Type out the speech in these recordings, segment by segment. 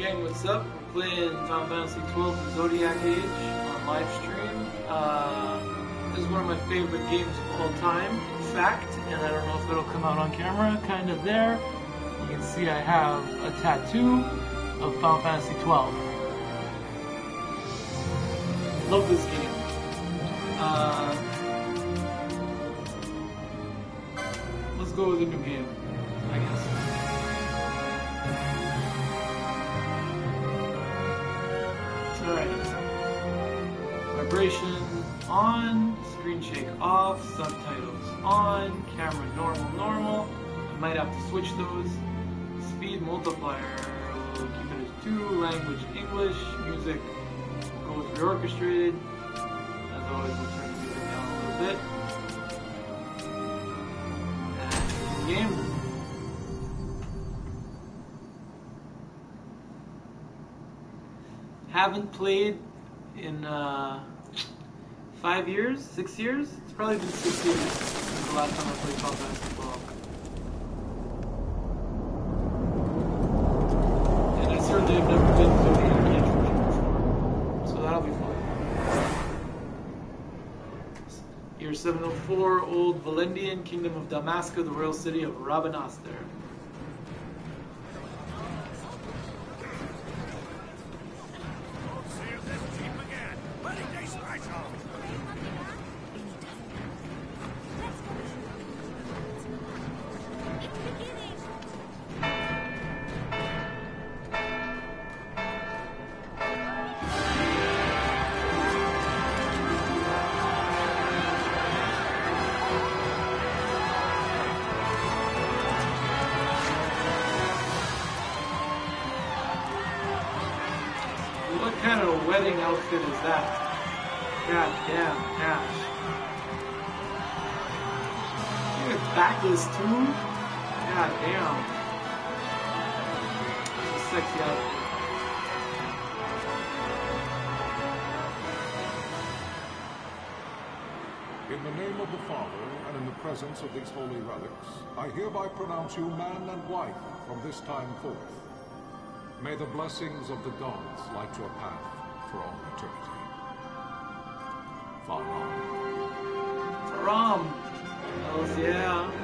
gang, what's up? We're playing Final Fantasy XII The Zodiac Age on live stream. Uh, this is one of my favorite games of all time, fact, and I don't know if it'll come out on camera, kind of there. You can see I have a tattoo of Final Fantasy XII. Love this game. Uh, let's go with a new game, I guess. On, screen shake off, subtitles on, camera normal, normal. I might have to switch those. Speed multiplier, we'll keep it as 2, language English, music goes reorchestrated. As always, we'll turn the music down a little bit. And game. Haven't played in uh, five years, six years. It's probably been six years since the last time I played Fantasy 12. And I certainly have never been to the arcade before, so that'll be fun. Year 704, Old Valendian, Kingdom of Dalmasca, the royal city of Rabanastre. Of these holy relics, I hereby pronounce you man and wife from this time forth. May the blessings of the gods light your path for all eternity. Farewell. Rom. Hells yeah.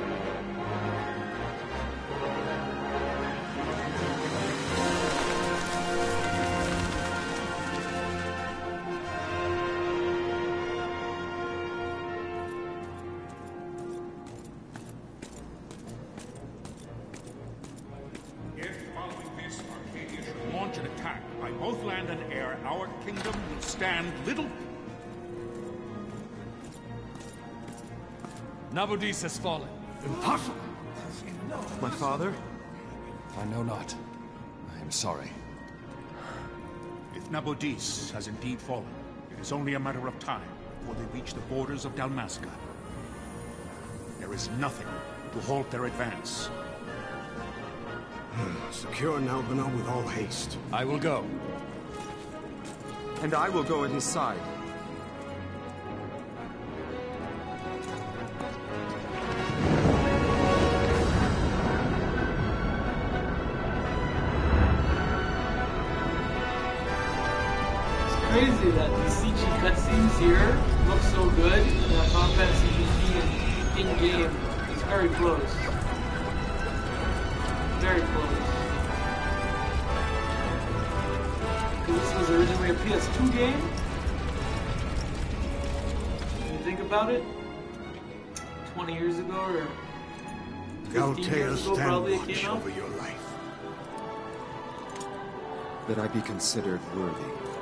Nabudis has fallen. Impossible! My father? I know not. I am sorry. If Nabudis has indeed fallen, it is only a matter of time before they reach the borders of Dalmasca. There is nothing to halt their advance. Hmm, secure Nalbina with all haste. I will go. And I will go at his side. About it, 20 years ago or 15 years ago stand probably it watch came out. over your life. That I be considered worthy.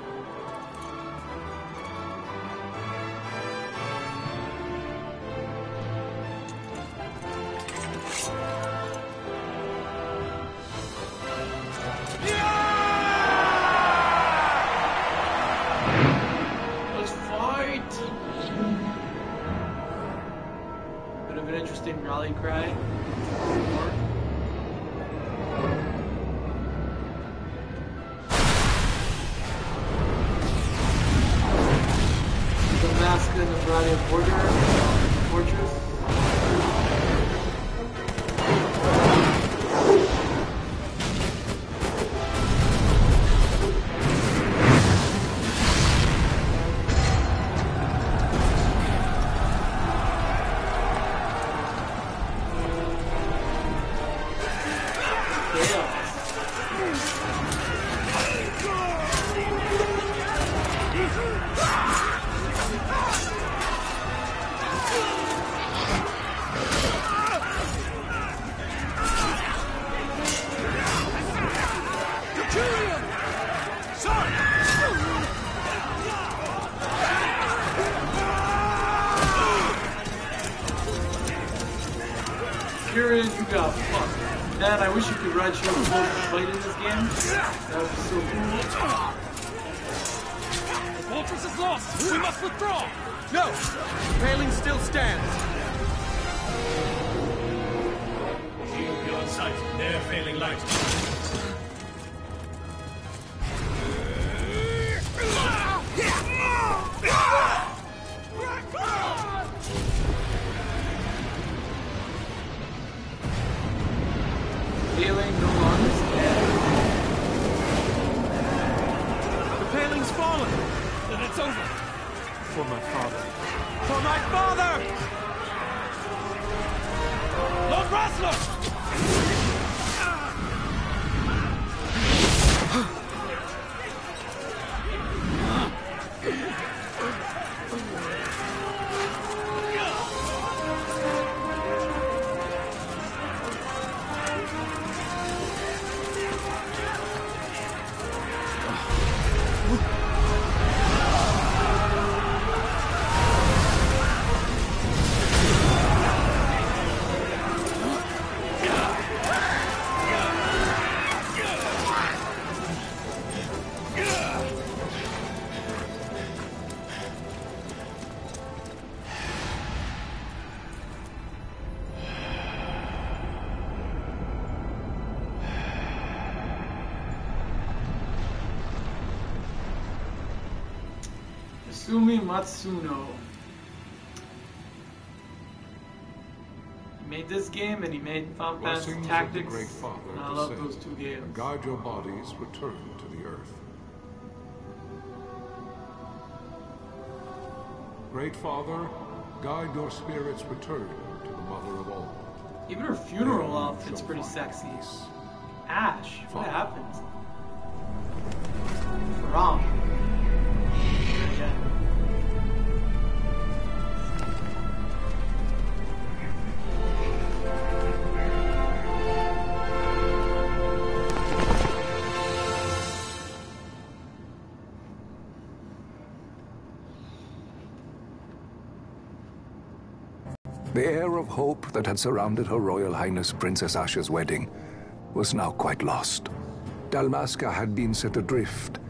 Sumi Matsuno. He made this game and he made Final Fantasy Blessings of the Tactics. Great Father and I love those two games. and guide your bodies return to the earth. Great Father, guide your spirits return to the Mother of all. Even her funeral outfit's pretty sexy. Ashe, what Fine. happened? The air of hope that had surrounded Her Royal Highness Princess Ashe's wedding was now quite lost. Dalmasca had been set adrift.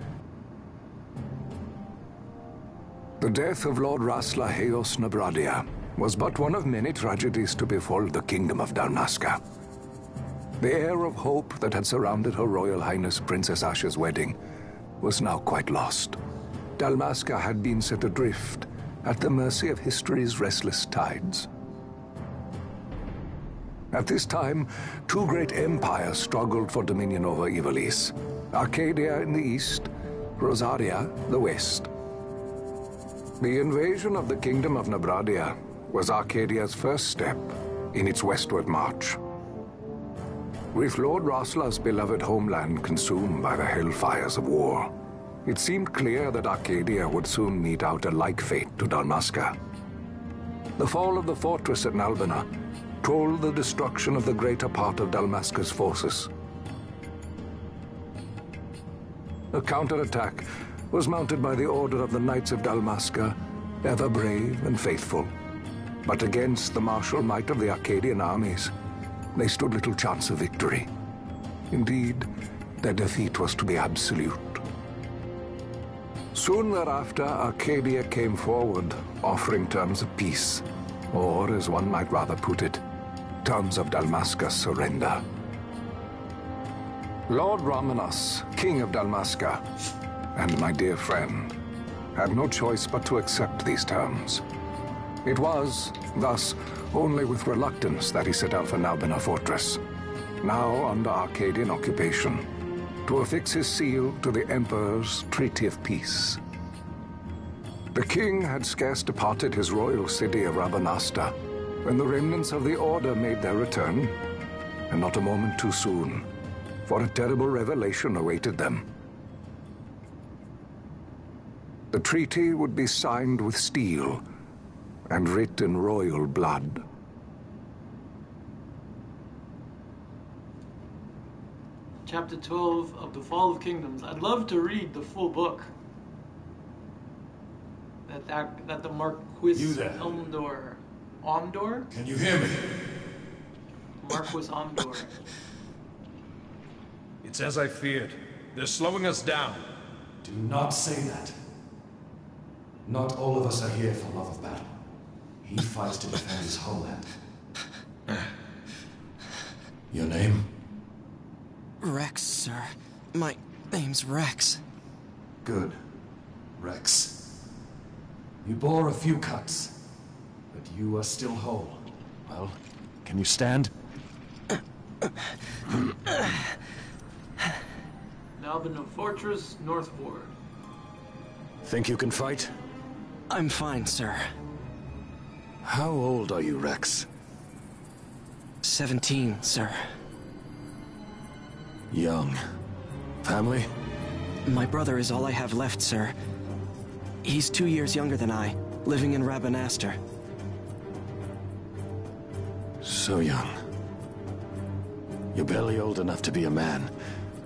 The death of Lord Rasler Heios Nabradia was but one of many tragedies to befall the kingdom of Dalmasca. The air of hope that had surrounded Her Royal Highness Princess Ashe's wedding was now quite lost. Dalmasca had been set adrift at the mercy of history's restless tides. At this time, two great empires struggled for dominion over Ivalice. Archadia in the east, Rozarria the west. The invasion of the kingdom of Nabradia was Archadia's first step in its westward march. With Lord Rasler's beloved homeland consumed by the hellfires of war, it seemed clear that Archadia would soon mete out a like fate to Dalmasca. The fall of the fortress at Nalbina told the destruction of the greater part of Dalmasca's forces. A counterattack was mounted by the order of the Knights of Dalmasca, ever brave and faithful. But against the martial might of the Archadian armies, they stood little chance of victory. Indeed, their defeat was to be absolute. Soon thereafter, Archadia came forward, offering terms of peace, or, as one might rather put it, terms of Dalmasca's surrender. Lord Raminas, King of Dalmasca, and my dear friend, had no choice but to accept these terms. It was, thus, only with reluctance that he set out for Nalbina Fortress, now under Archadian occupation, to affix his seal to the Emperor's Treaty of Peace. The king had scarce departed his royal city of Rabanastre when the remnants of the Order made their return, and not a moment too soon, for a terrible revelation awaited them. The treaty would be signed with steel and writ in royal blood. Chapter 12 of The Fall of Kingdoms. I'd love to read the full book. That that, that the Marquis You there. Elmdor. Omdor? Can you hear me? Marquis Omdor. It's as I feared. They're slowing us down. Do not say that. Not all of us are here for love of battle. He fights to defend his homeland. Your name? Reks, sir. My name's Reks. Good. Reks. You bore a few cuts, but you are still whole. Well, can you stand? Nalbina Fortress, North Ward. Think you can fight? I'm fine, sir. How old are you, Reks? Seventeen, sir. Young. Family? My brother is all I have left, sir. He's two years younger than I, living in Rabanastre. So young. You're barely old enough to be a man.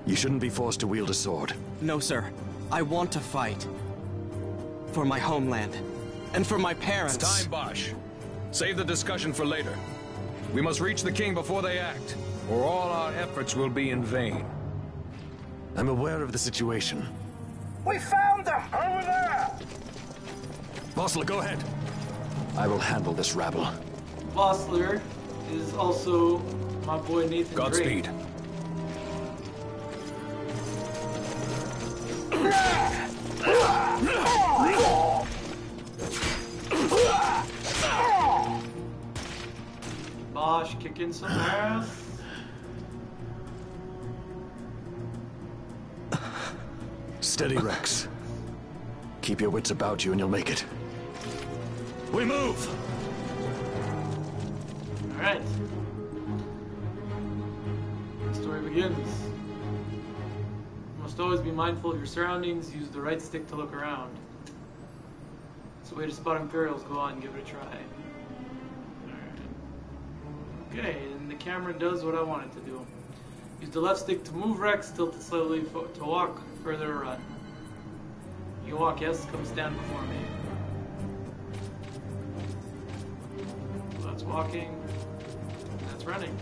You shouldn't be forced to wield a sword. No, sir. I want to fight. For my homeland. And for my parents. It's time, Basch. Save the discussion for later. We must reach the king before they act, or all our efforts will be in vain. I'm aware of the situation. We found them! Over there! Vossler, go ahead. I will handle this rabble. Vossler is also my boy Nathan Godspeed. Drake. Basch kicking some ass. Steady, Reks. Keep your wits about you and you'll make it. We move! Alright. The story begins. You must always be mindful of your surroundings, use the right stick to look around. It's a way to spot Imperials, go on, give it a try. Alright. Okay, and the camera does what I want it to do. Use the left stick to move Reks, tilt it slowly to walk, further run. You walk, yes, come stand before me. That's walking. That's.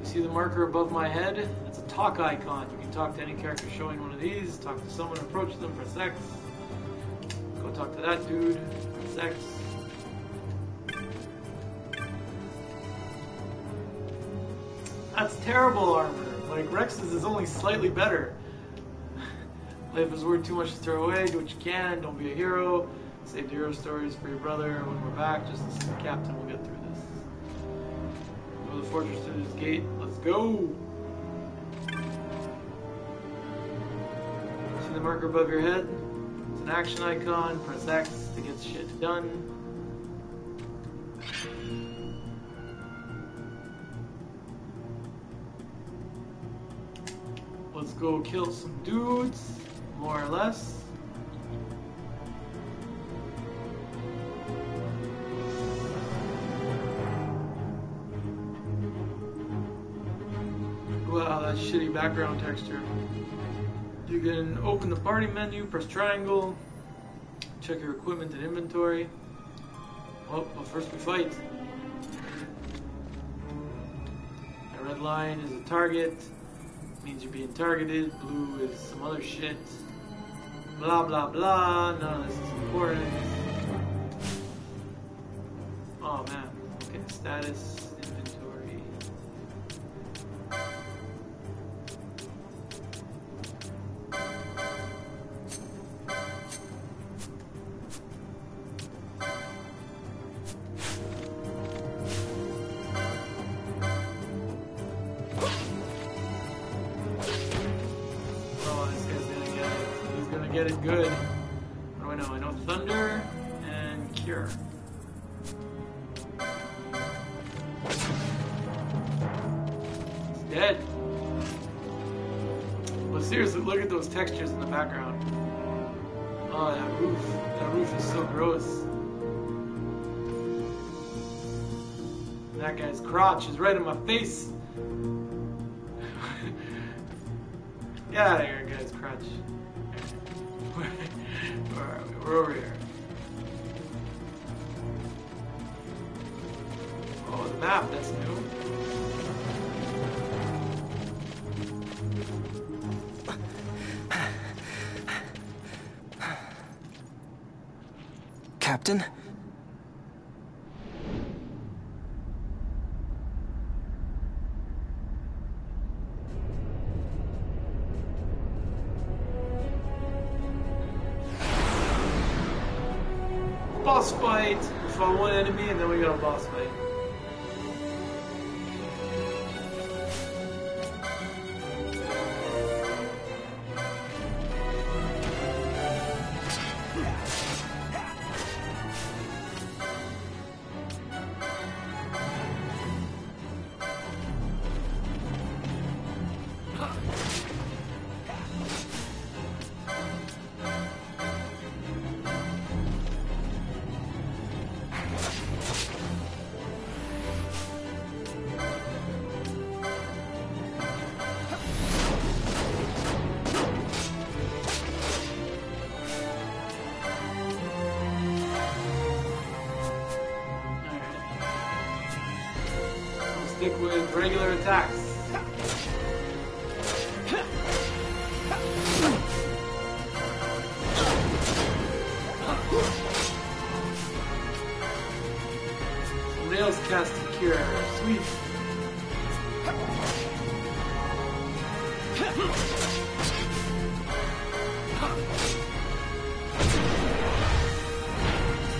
You see the marker above my head? It's a talk icon. You can talk to any character showing one of these, talk to someone, approach them, press X. Go talk to that dude, press X. That's terrible armor. Like Reks's is only slightly better. Life is worth too much to throw away. Do what you can. Don't be a hero. Save the hero stories for your brother. When we're back, just listen the captain. We'll get through this. Go to the fortress to this gate. Let's go. See the marker above your head? It's an action icon. Press X to get shit done. Let's go kill some dudes, more or less. Shitty background texture. You can open the party menu, press triangle, check your equipment and inventory. Oh, well, but first we fight. The red line is a target means you're being targeted. Blue is some other shit. Blah blah blah. None of this is important. Oh man. Okay, status, crotch is right in my face. Get regular attacks. Nails cast cure. Sweet.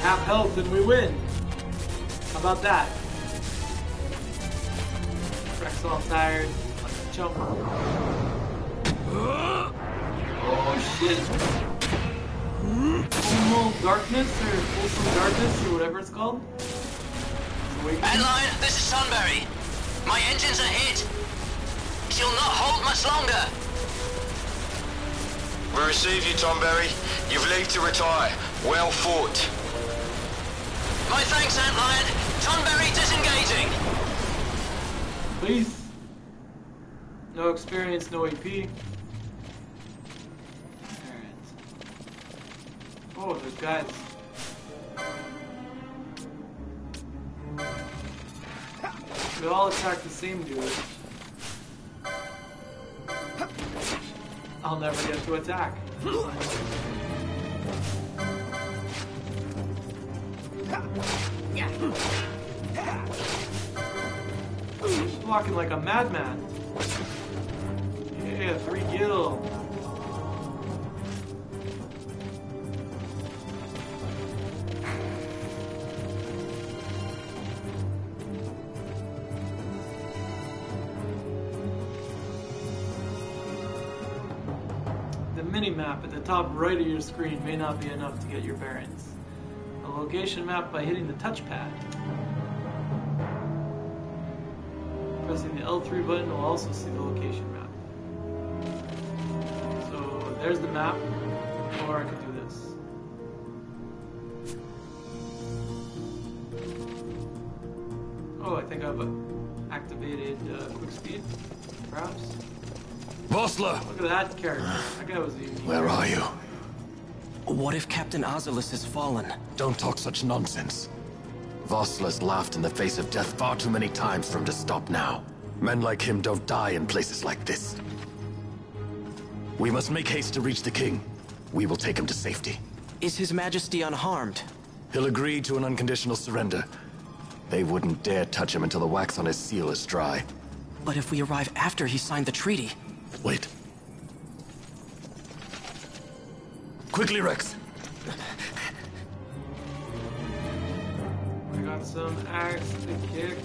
Half health and we win. How about that? Reks all tired. Let's jump. Oh shit! Full darkness or wholesome darkness or whatever it's called. Awakening. Antlion, this is Tonberry. My engines are hit. She'll not hold much longer. We receive you, Tonberry. You've leave to retire. Well fought. My thanks, Antlion. Tonberry disengaging. Please. No experience, no AP. Alright. Oh, there's guys. We all attack the same dude. I'll never get to attack. Blocking like a madman. Three gil. The mini-map at the top right of your screen may not be enough to get your bearings. A location map by hitting the touchpad. Pressing the L3 button will also see the location map. So there's the map, or I could do this. Oh, I think I've uh, activated uh, quick speed, perhaps. Vossler! Look at that character. That guy was easy. Where are you? What if Captain Azelas has fallen? Don't talk such nonsense. Vossler's laughed in the face of death far too many times for him to stop now. Men like him don't die in places like this. We must make haste to reach the king. We will take him to safety. Is His Majesty unharmed? He'll agree to an unconditional surrender. They wouldn't dare touch him until the wax on his seal is dry. But if we arrive after he signed the treaty, Wait. Quickly, Reks! I got some axe to kick.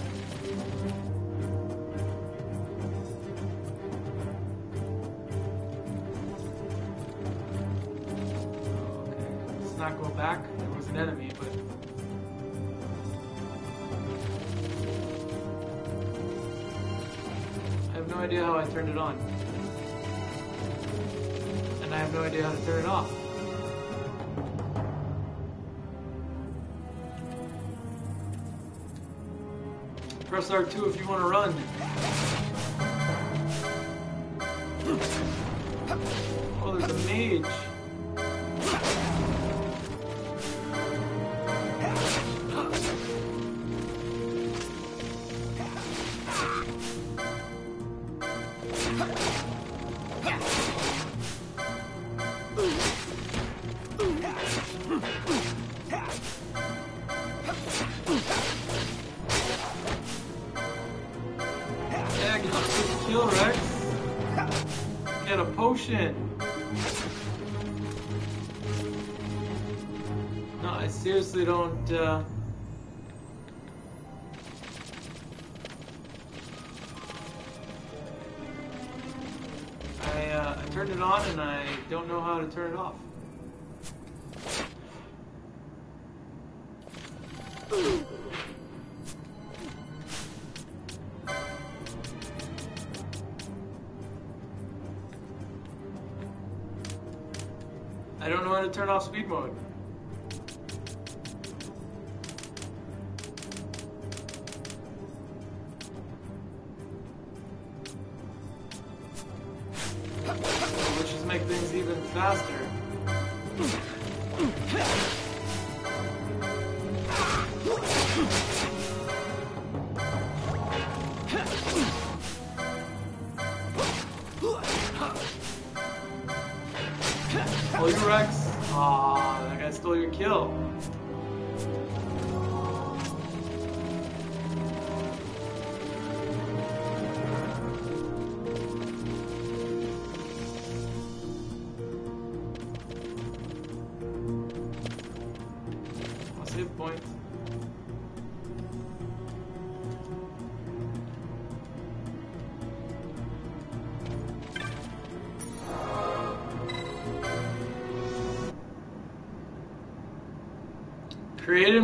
Not go back. Was an enemy, but. I have no idea how I turned it on. And I have no idea how to turn it off. Press R2 if you want to run. Oh, there's a mage. Kill, Reks. Get a potion. No, I seriously don't, uh... I, uh, I turned it on and I don't know how to turn it off. Turn off speed mode.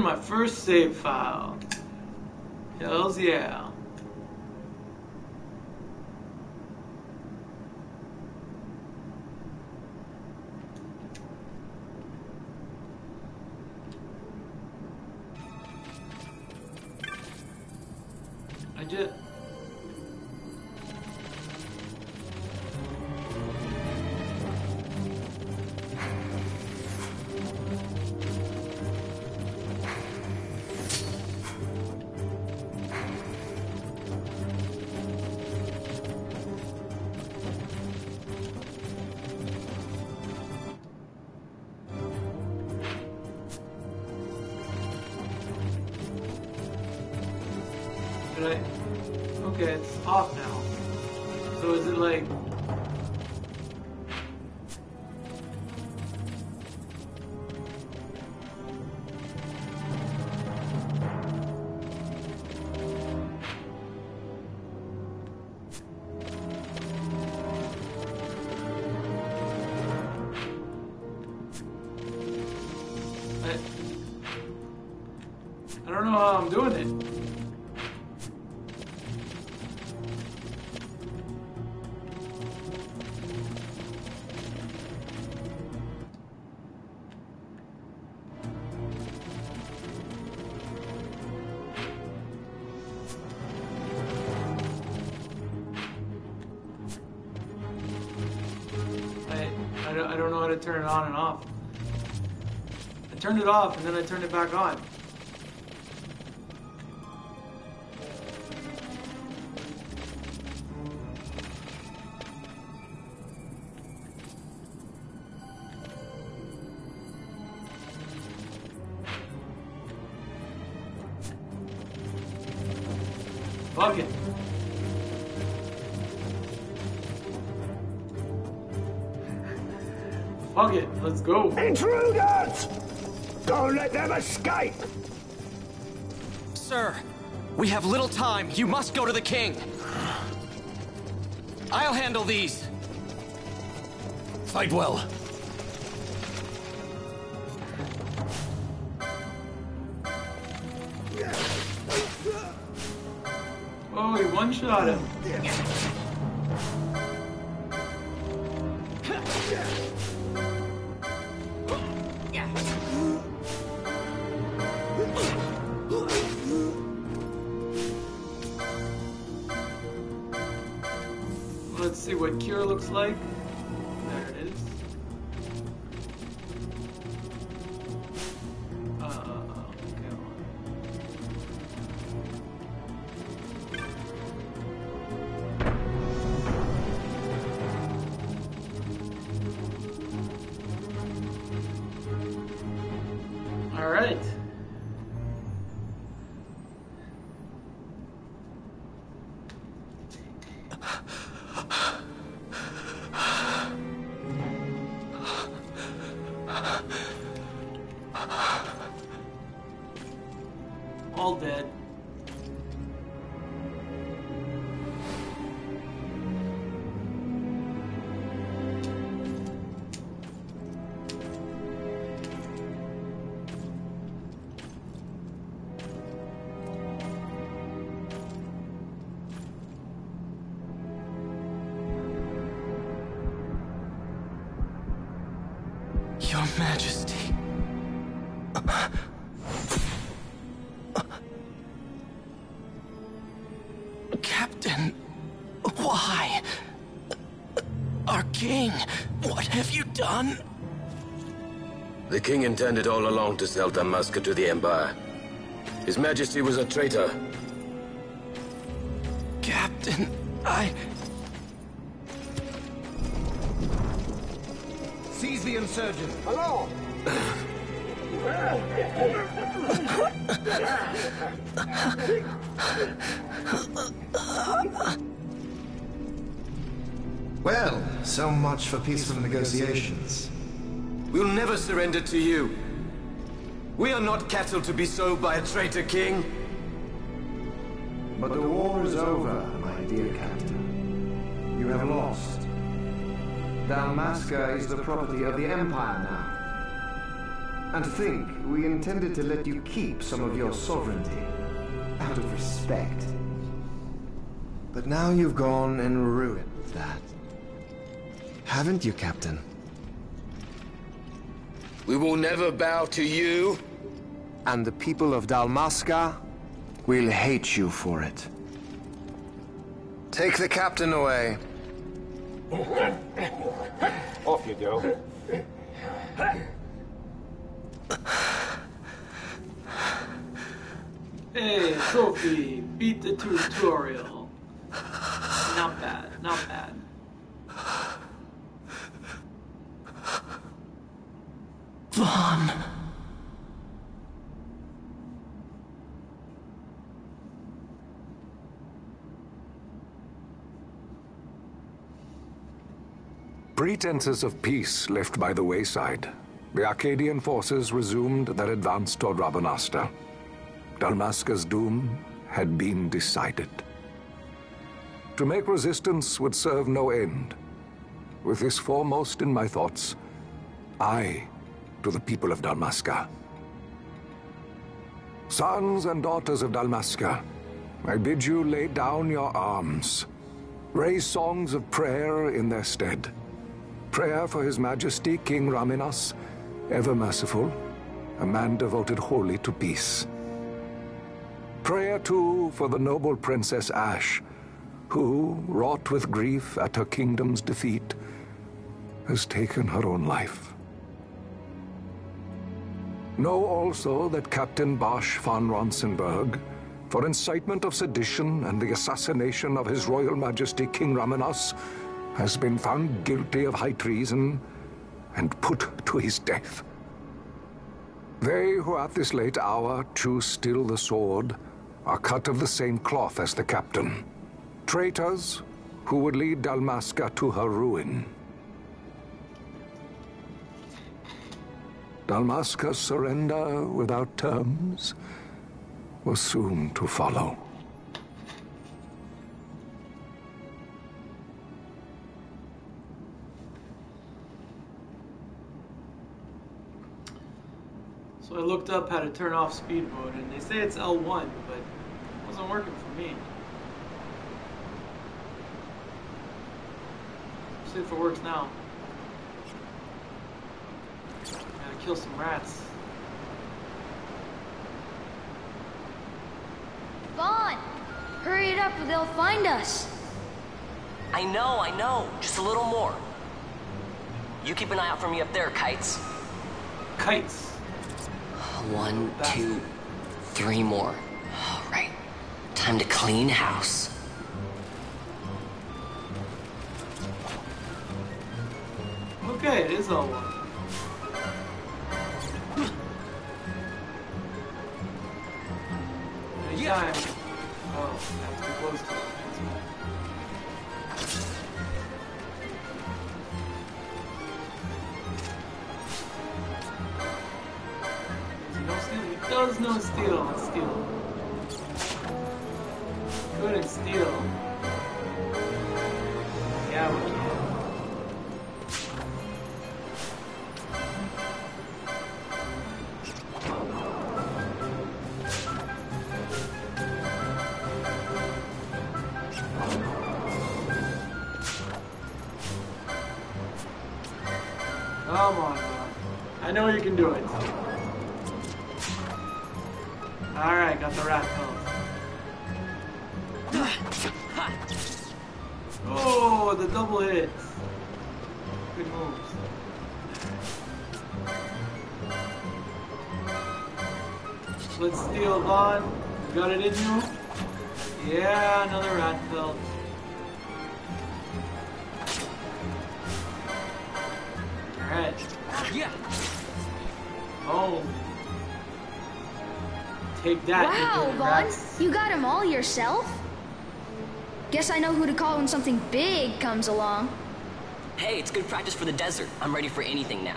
My first save file. Hells yeah. Turn it on and off. I turned it off and then I turned it back on. Let's go. Intruders! Don't let them escape! Sir, we have little time. You must go to the king. I'll handle these. Fight well. Oh, he one shot him. Cure looks like. The king intended all along to sell Dalmasca to the Empire. His Majesty was a traitor. Captain, I... Seize the insurgent. Hello. Well, so much for peaceful negotiations. We'll never surrender to you. We are not cattle to be sold by a traitor king. But the war is over, my dear captain. You have lost. Dalmasca is the property of the Empire now. And think, we intended to let you keep some of your sovereignty, out of respect. But now you've gone and ruined that. Haven't you, Captain? We will never bow to you. And the people of Dalmasca will hate you for it. Take the captain away. Off you go. Hey, Sophie, beat the tutorial. Not bad, not bad. Vaughn. Pretenses of peace left by the wayside, the Archadian forces resumed their advance toward Rabanastre. Dalmasca's doom had been decided. To make resistance would serve no end. With this foremost in my thoughts, I to the people of Dalmasca. Sons and daughters of Dalmasca, I bid you lay down your arms. Raise songs of prayer in their stead. Prayer for His Majesty King Raminas, ever merciful, a man devoted wholly to peace. Prayer, too, for the noble Princess Ashe, who, wrought with grief at her kingdom's defeat, has taken her own life. Know also that Captain Basch fon Ronsenburg, for incitement of sedition and the assassination of His Royal Majesty King Raminas, has been found guilty of high treason and put to his death. They who at this late hour choose still the sword are cut of the same cloth as the captain. Traitors who would lead Dalmasca to her ruin. Dalmasca's surrender without terms was soon to follow. So I looked up how to turn off speed mode, and they say it's L1, but it wasn't working for me. See if it works now. Gotta kill some rats. Vaan! Hurry it up or they'll find us. I know, I know. Just a little more. You keep an eye out for me up there, Kytes. Kytes. One, two, three more. All right. Time to clean house. Okay, it is L1. Anytime. yeah. time. Oh, that's too close. No steal. It does no steal. Let's steal. Couldn't steal. Yeah, we can. Take that. Wow, ignorant Vaan, you got him all yourself? Guess I know who to call when something big comes along. Hey, it's good practice for the desert. I'm ready for anything now.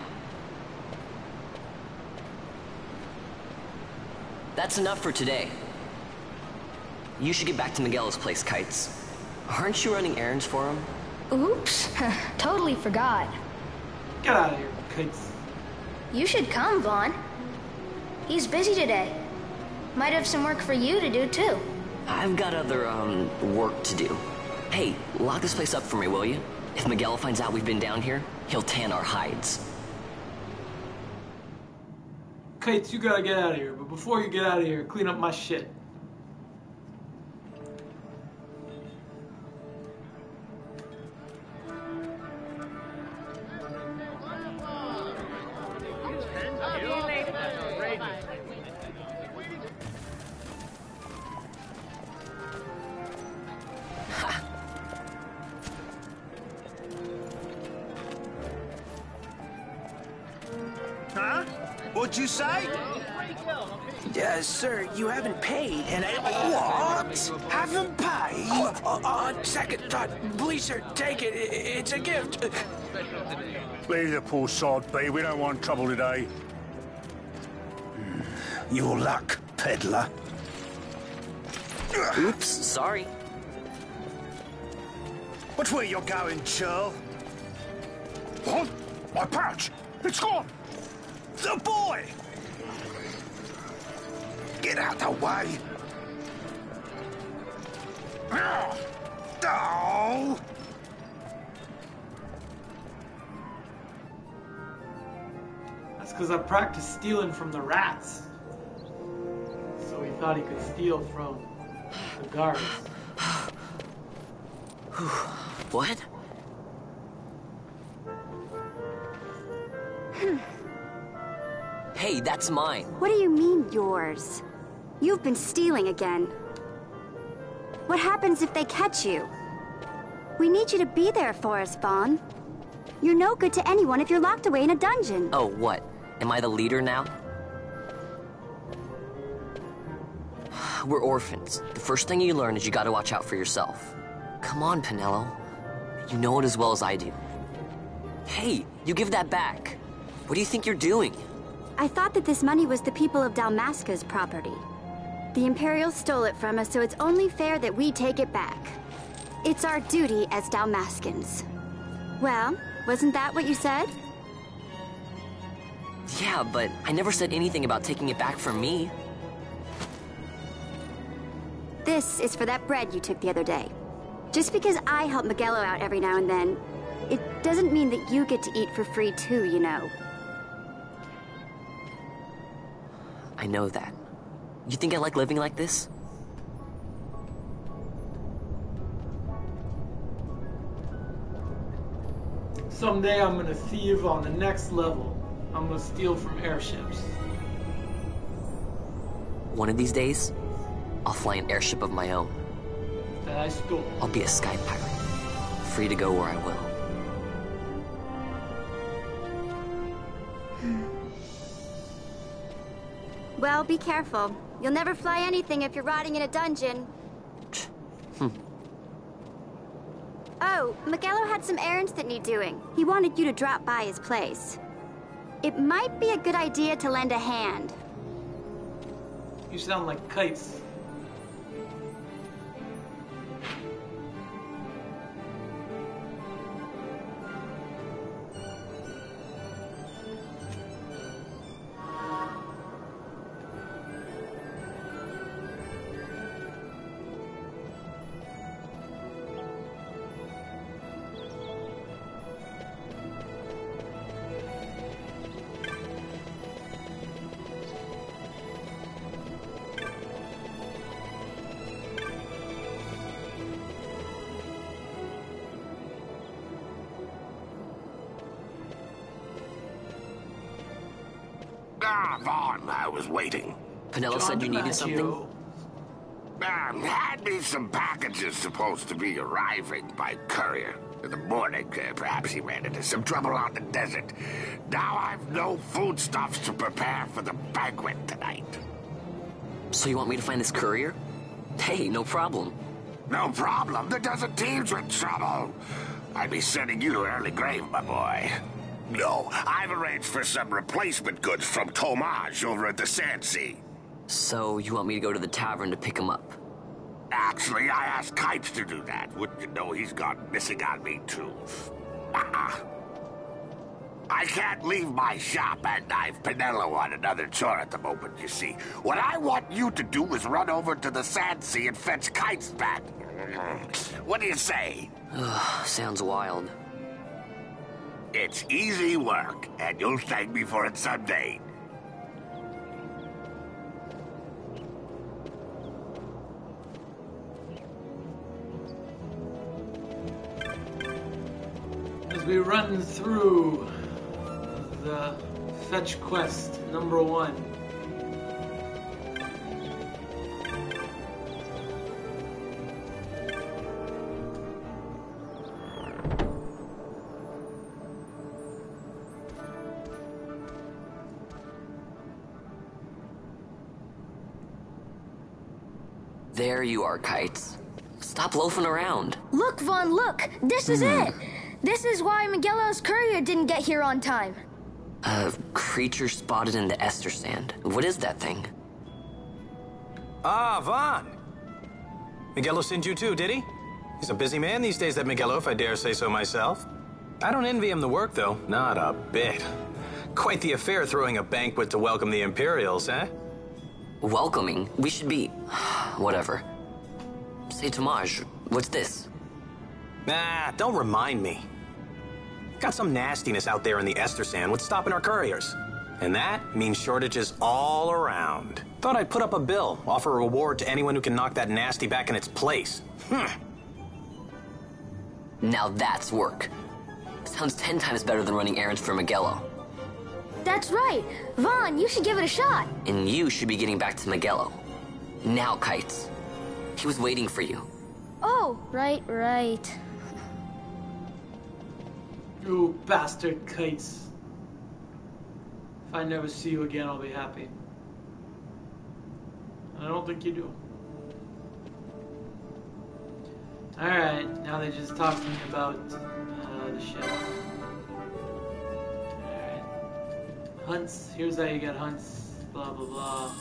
That's enough for today. You should get back to Miguel's place, Kytes. Aren't you running errands for him? Oops, totally forgot. Get out of here, Kytes. You should come, Vaan. He's busy today. Might have some work for you to do, too. I've got other, um, work to do. Hey, lock this place up for me, will you? If Miguel finds out we've been down here, he'll tan our hides. Kytes, you gotta get out of here. But before you get out of here, clean up my shit. Haven't paid, and I... What? Haven't paid? Uh, on second thought, please, sir, take it. It's a gift. Leave the poor sod be. We don't want trouble today. Your luck, peddler. Oops, sorry. Which way you're going, churl? What? My pouch! It's gone! The boy! Get out the way. Oh! That's because I practiced stealing from the rats. So he thought he could steal from the guards. What? Hmm. Hey, that's mine. What do you mean, yours? You've been stealing again. What happens if they catch you? We need you to be there for us, Vaan. You're no good to anyone if you're locked away in a dungeon. Oh, what? Am I the leader now? We're orphans. The first thing you learn is you gotta watch out for yourself. Come on, Penelo. You know it as well as I do. Hey, you give that back. What do you think you're doing? I thought that this money was the people of Dalmasca's property. The Imperials stole it from us, so it's only fair that we take it back. It's our duty as Dalmascans. Well, wasn't that what you said? Yeah, but I never said anything about taking it back from me. This is for that bread you took the other day. Just because I help Migelo out every now and then, it doesn't mean that you get to eat for free too, you know. I know that. You think I like living like this? Someday I'm gonna thieve on the next level. I'm gonna steal from airships. One of these days, I'll fly an airship of my own. That I stole. I'll be a sky pirate, free to go where I will. Well, be careful. You'll never fly anything if you're rotting in a dungeon. Hmm. Oh, Migelo had some errands that need doing. He wanted you to drop by his place. It might be a good idea to lend a hand. You sound like Kytes. Ah, Vaan, I was waiting. Penelo said you needed something? Um, had me some packages supposed to be arriving by courier. In the morning, uh, perhaps he ran into some trouble out in the desert. Now I've no foodstuffs to prepare for the banquet tonight. So you want me to find this courier? Hey, no problem. No problem. The desert teem's with trouble. I'd be sending you to early grave, my boy. No, I've arranged for some replacement goods from Tomaj over at the Sandsea. So you want me to go to the tavern to pick him up? Actually, I asked Kytes to do that. Wouldn't you know he's gone missing on me, too. I can't leave my shop, and I've Penelo on another chore at the moment, you see. What I want you to do is run over to the Sandsea and fetch Kytes back. What do you say? Sounds wild. It's easy work, and you'll thank me for it someday. As we run through the fetch quest number one. There Kytes. Stop loafing around. Look, Vaan, look! This is it! This is why Migelo's courier didn't get here on time. A creature spotted in the Estersand. What is that thing? Ah, Vaan. Migelo sent you too, did he? He's a busy man these days, that Migelo, if I dare say so myself. I don't envy him the work, though. Not a bit. Quite the affair throwing a banquet to welcome the Imperials, eh? Welcoming? We should be. Whatever. Say, Tomaj, what's this? Nah, don't remind me. Got some nastiness out there in the Estersand. What's stopping our couriers? And that means shortages all around. Thought I'd put up a bill, offer a reward to anyone who can knock that nasty back in its place. Hmm. Now that's work. Sounds ten times better than running errands for Migelo. That's right. Vaan, you should give it a shot. And you should be getting back to Migelo. Now, Kytes. He was waiting for you. Oh, right, right. You bastard Kytes. If I never see you again, I'll be happy. I don't think you do. Alright, now they just talked to me about uh, the ship. Alright. Hunts, here's how you get hunts, blah blah blah.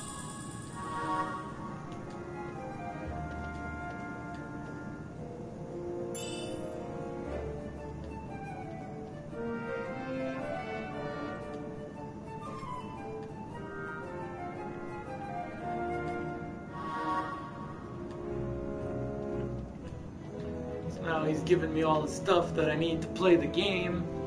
Giving me all the stuff that I need to play the game.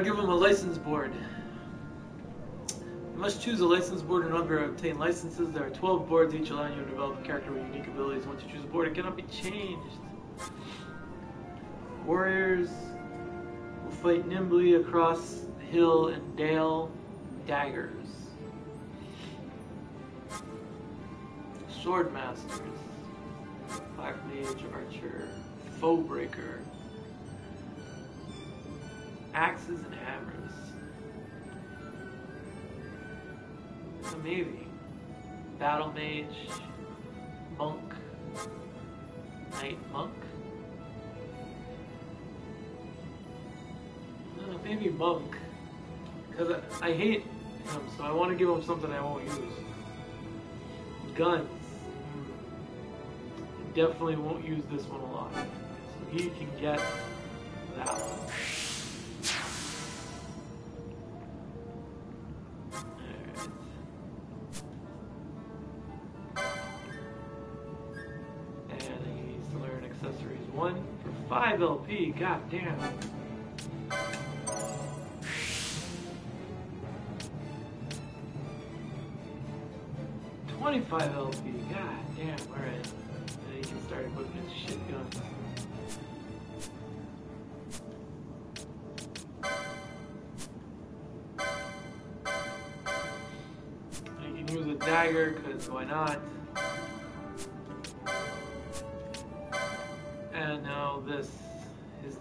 Gotta give him a license board. You must choose a license board in order to obtain licenses. There are 12 boards, each allowing you to develop a character with unique abilities. Once you choose a board, it cannot be changed. Warriors will fight nimbly across hill and dale. Daggers. Sword masters. Black mage, archer, foe breaker. Axes and hammers. So maybe. Battle mage. Monk. Knight monk. Uh, maybe monk. Because I, I hate him, so I want to give him something I won't use. Guns. Hmm. Definitely won't use this one a lot. So he can get that one. God damn. Twenty-five LP. God damn. Right. Now you can start equipping his shit guns. You can use a dagger, because why not?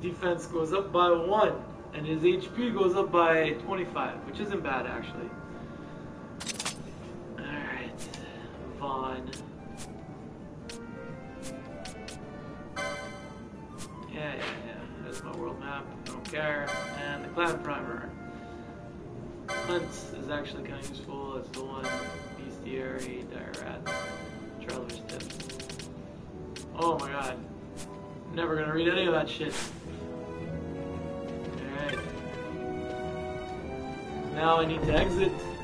Defense goes up by 1, and his HP goes up by 25, which isn't bad actually. Alright, Vaan. Yeah, yeah, yeah. There's my world map. I don't care. And the clan primer. Hunt is actually kind of useful as the one bestiary, dire rat, traveler's tip. Oh my god. Never gonna read any of that shit. Now I need to exit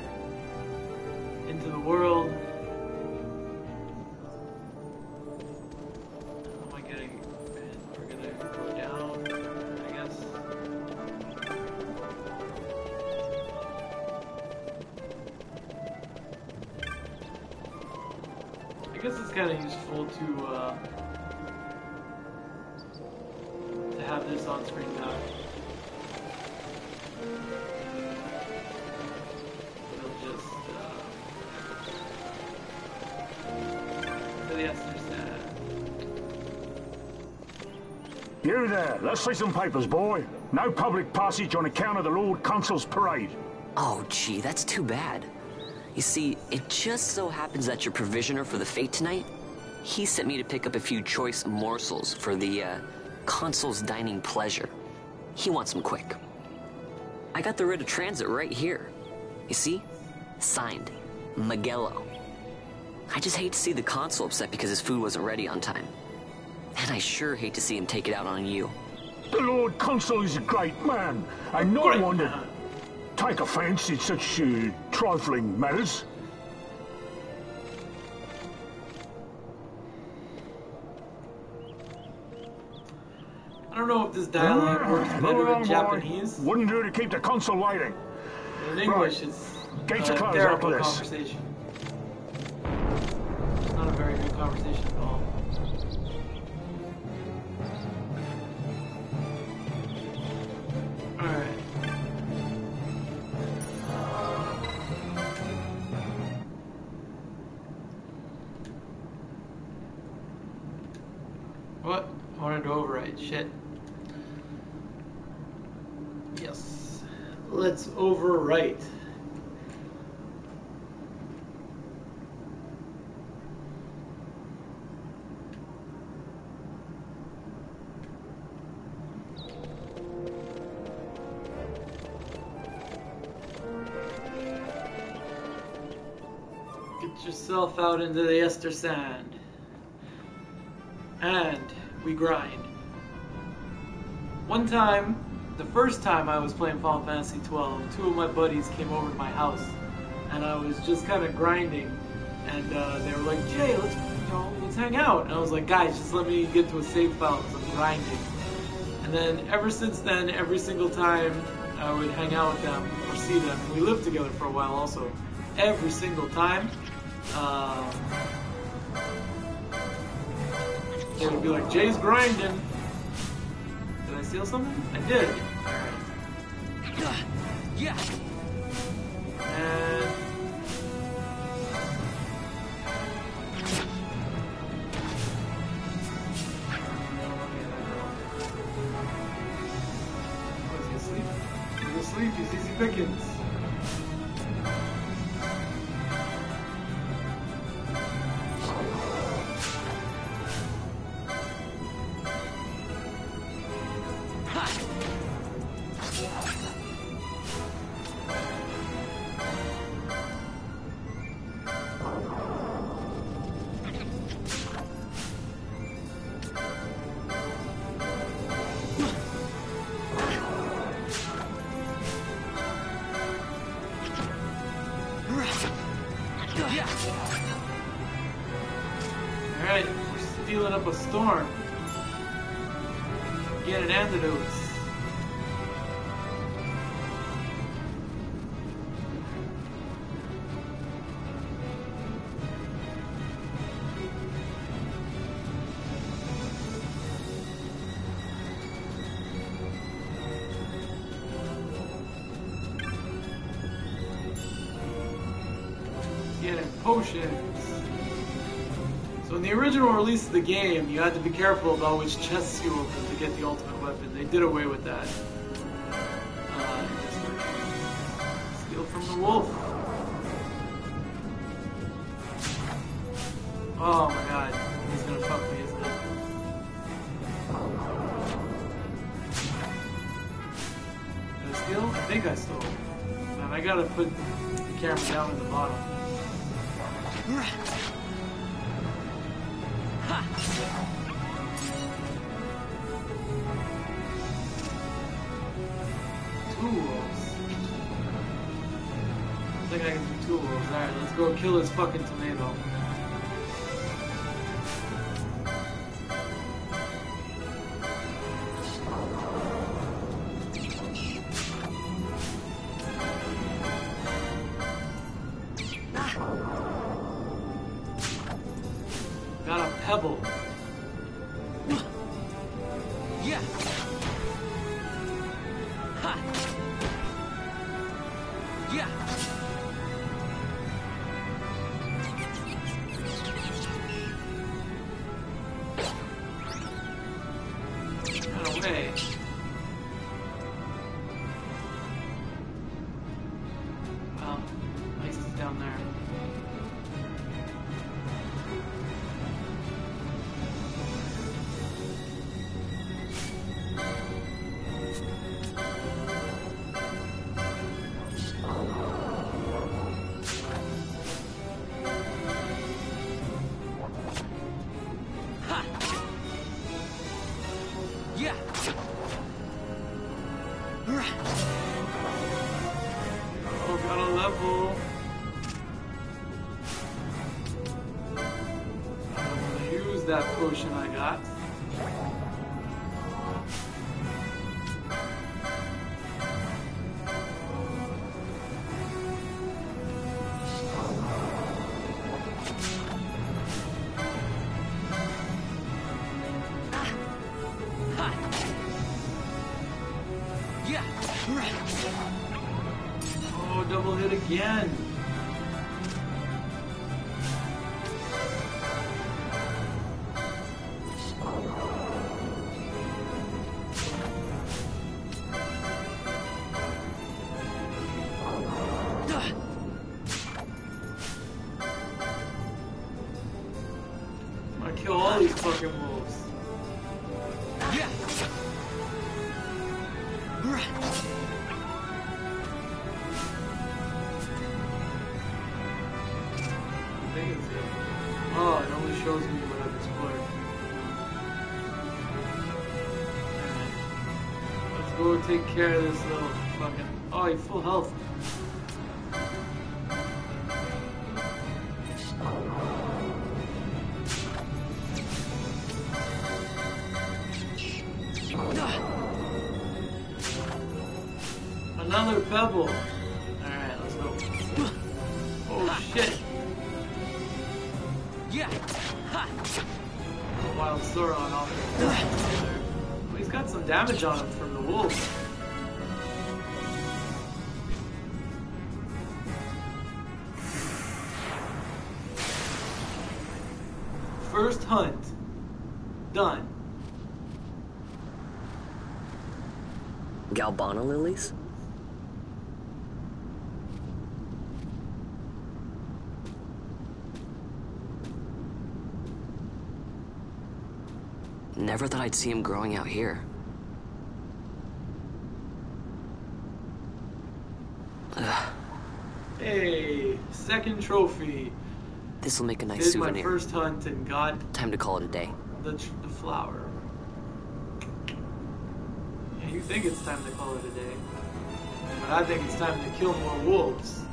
You there, let's see some papers, boy. No public passage on account of the Lord Consul's parade. Oh, gee, that's too bad. You see, it just so happens that your provisioner for the fete tonight, he sent me to pick up a few choice morsels for the, uh, consul's dining pleasure. He wants them quick. I got the writ of transit right here. You see? Signed, Migelo. I just hate to see the consul upset because his food wasn't ready on time. And I sure hate to see him take it out on you. The Lord Consul is a great man, and no one to take offence in such uh, trifling matters. I don't know if this dialogue works Move better in. Japanese. Wouldn't do to keep the consul waiting. In English, Right. it's Gates a are closed after this. conversation. Yourself out into the Estersand. And we grind. One time, the first time I was playing Final Fantasy 12, two of my buddies came over to my house, and I was just kind of grinding, and uh, they were like, "Jay, let's you know, let's hang out." And I was like, "Guys, just let me get to a save file because I'm grinding." And then ever since then, every single time I would hang out with them or see them, and we lived together for a while also. Every single time, um, they would be like, "Jay's grinding." Did I steal something? I did. Alright. Yeah. And Oh, is he asleep? He's asleep, he's easy pickings. Storm. Release of the game, you had to be careful about which chests you opened to get the ultimate weapon. They did away with that. Go take care of this little fucking. Oh, he's full health. See him growing out here. Ugh, Hey, second trophy. this'll make a nice Did my souvenir. first hunt and got Time to call it a day. the, tr- the flower. Yeah, you think it's time to call it a day. But I think it's time to kill more wolves.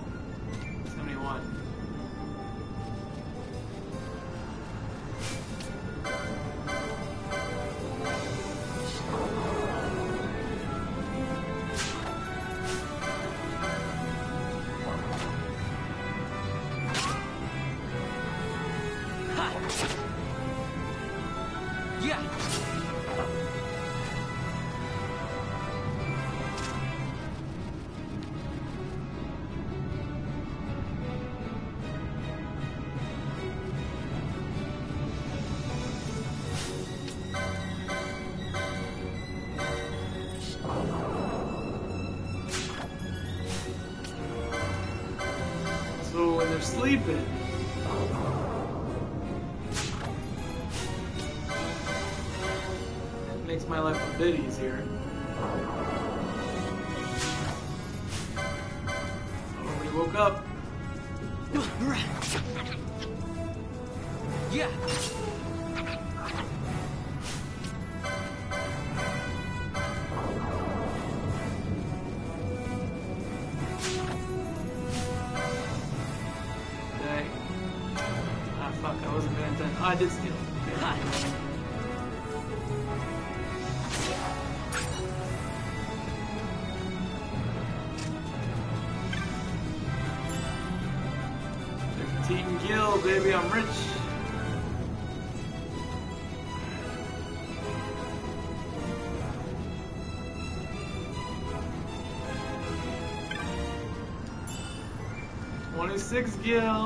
Baby, I'm rich. Twenty-six gil.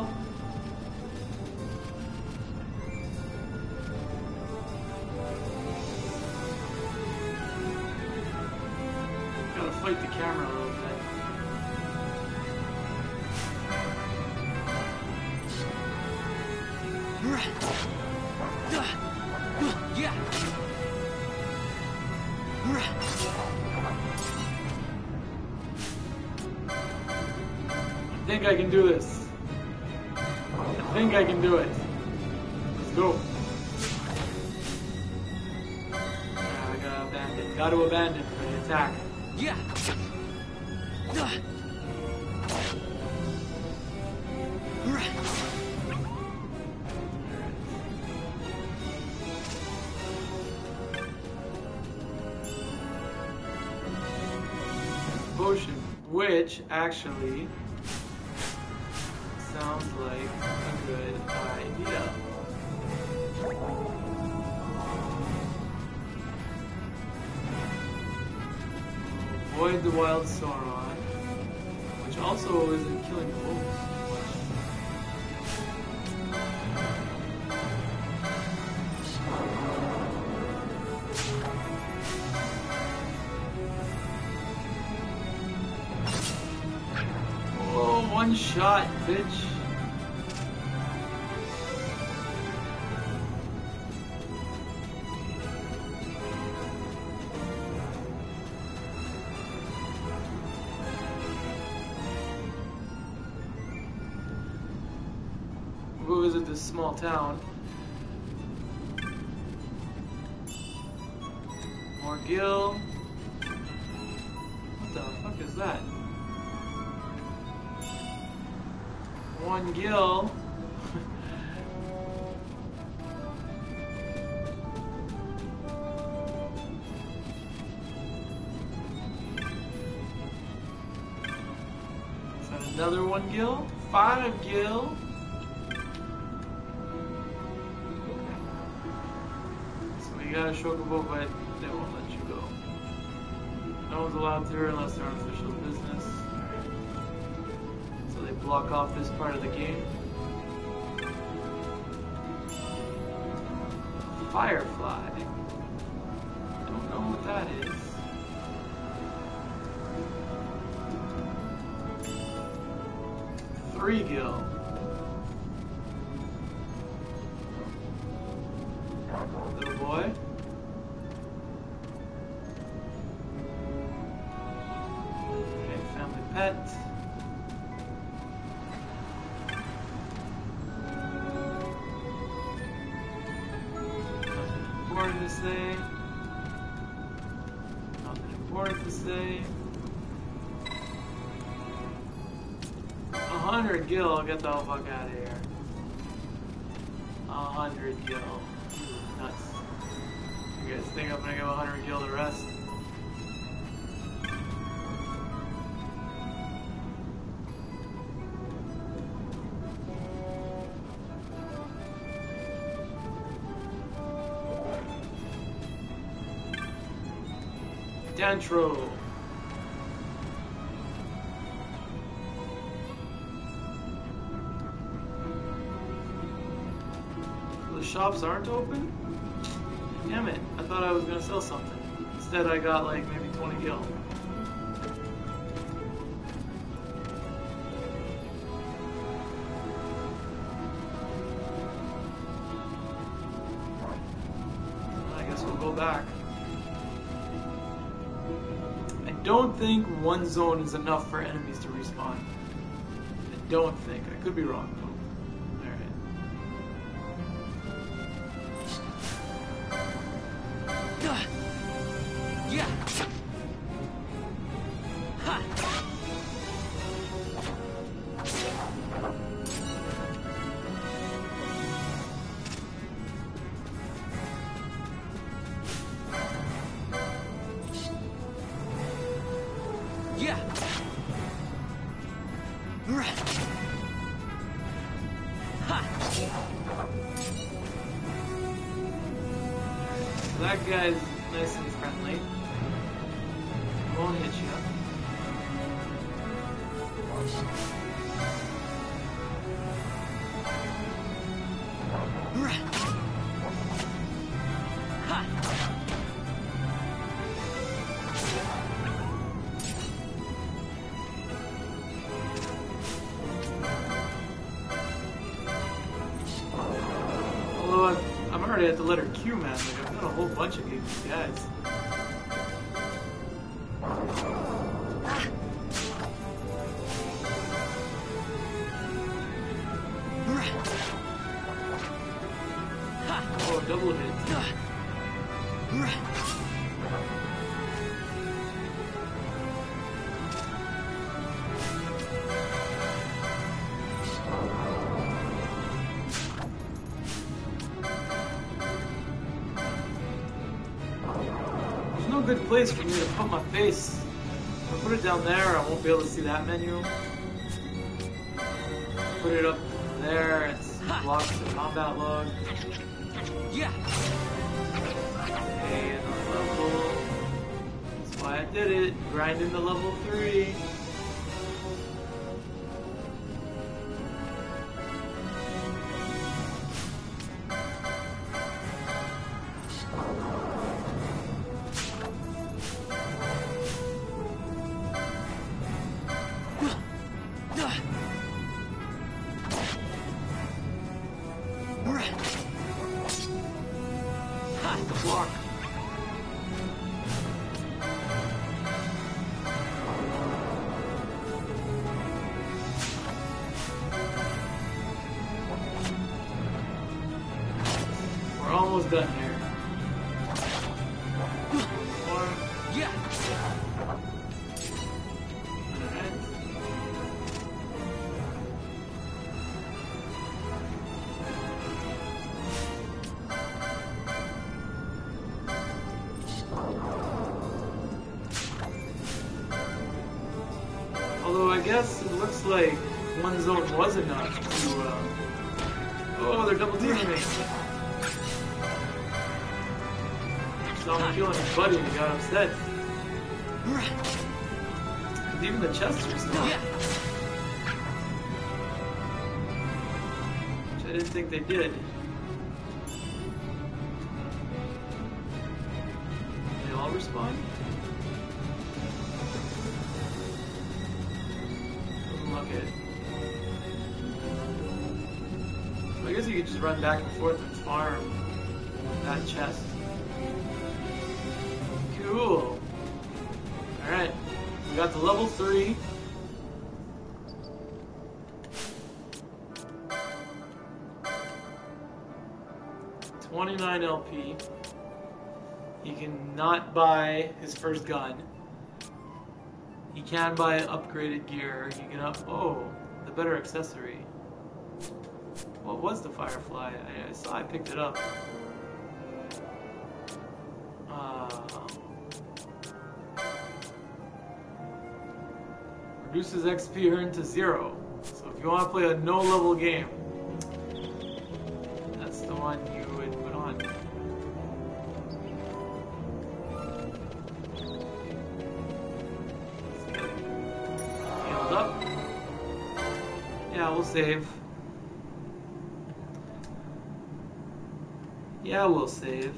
I can do this. Avoid the wild Saurian, which also isn't killing the wolves. Oh, one shot, bitch. Town. More Gil. What the fuck is that? One Gil. Is that another one Gil? Five Gil. Chocobo, but they won't let you go. No one's allowed to unless they're on official business. So they block off this part of the game. Firefly. gil, get the fuck out of here. A hundred gil. Nuts. You guys think I'm gonna go 100 gil the rest? Dentro. Shops aren't open? Damn it, I thought I was gonna sell something. Instead I got like maybe 20 gil. I guess we'll go back. I don't think one zone is enough for enemies to respawn. I don't think. I could be wrong though. Guy's nice and friendly. Won't hit you. Although I'm, I'm already at the letter Q, man. Like, I've done a whole bunch of these guys. Was enough to. Uh... Oh, they're double teaming me. Saw him killing his buddy and he got upset. 'Cause even the chests are still. Which I didn't think they did. Run back and forth and farm that chest. Cool. Alright. We got to level 3. Twenty-nine LP. He can not buy his first gun. He can buy upgraded gear. He can up. Oh, the better accessory what was the firefly? I, I saw I picked it up. Uh, reduces XP earned to zero. So if you want to play a no-level game, that's the one you would put on. Healed up. Yeah, we'll save. Yeah, we'll save.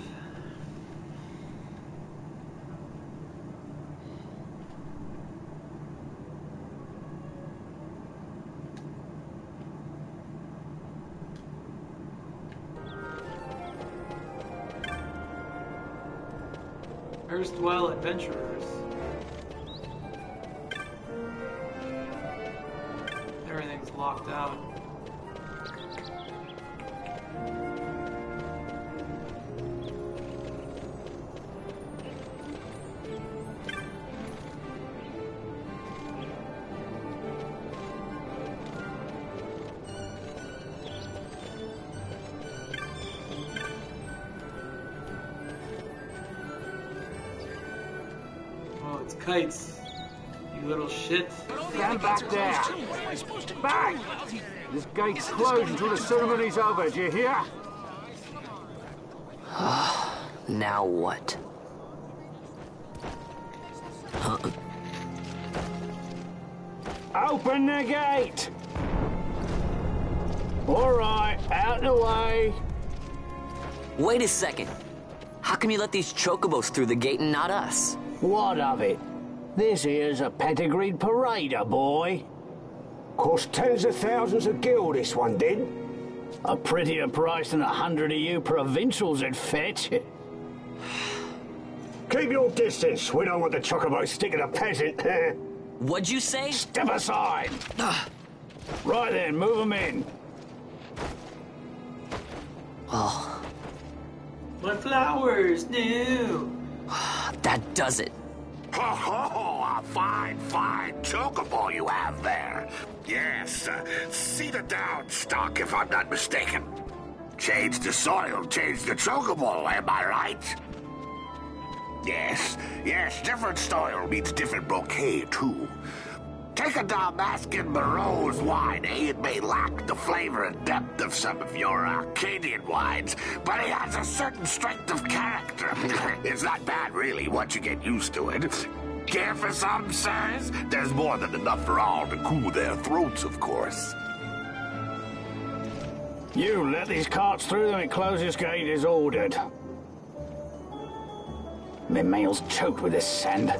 Erstwhile adventurers. Everything's locked out. Kites. You little shit. Stand back there. Back! This gate's closed until the ceremony's over, do you hear? now what? Open the gate! All right, out the way. Wait a second. How come you let these chocobos through the gate and not us? What of it? This here's a pedigreed parader, boy. Cost tens of thousands of gil, this one did. A prettier price than a hundred of you provincials would fetch. Keep your distance. We don't want the chocobo sticking a peasant. What'd you say? Step aside. right then, move them in. Oh, My flowers, no. that does it. Ho! A fine, fine chocobo you have there. Yes, uh, cedar down stock, if I'm not mistaken. Change the soil, change the chocobo, am I right? Yes, yes, different soil means different bouquet, too. Take a Damascus Barreau's wine, eh? It may lack the flavor and depth of some of your Archadian wines, but it has a certain strength of character. it's not bad, really, once you get used to it. Care for some, sirs? There's more than enough for all to cool their throats, of course. You let these carts through and close this gate as ordered. My mail's choked with this sand.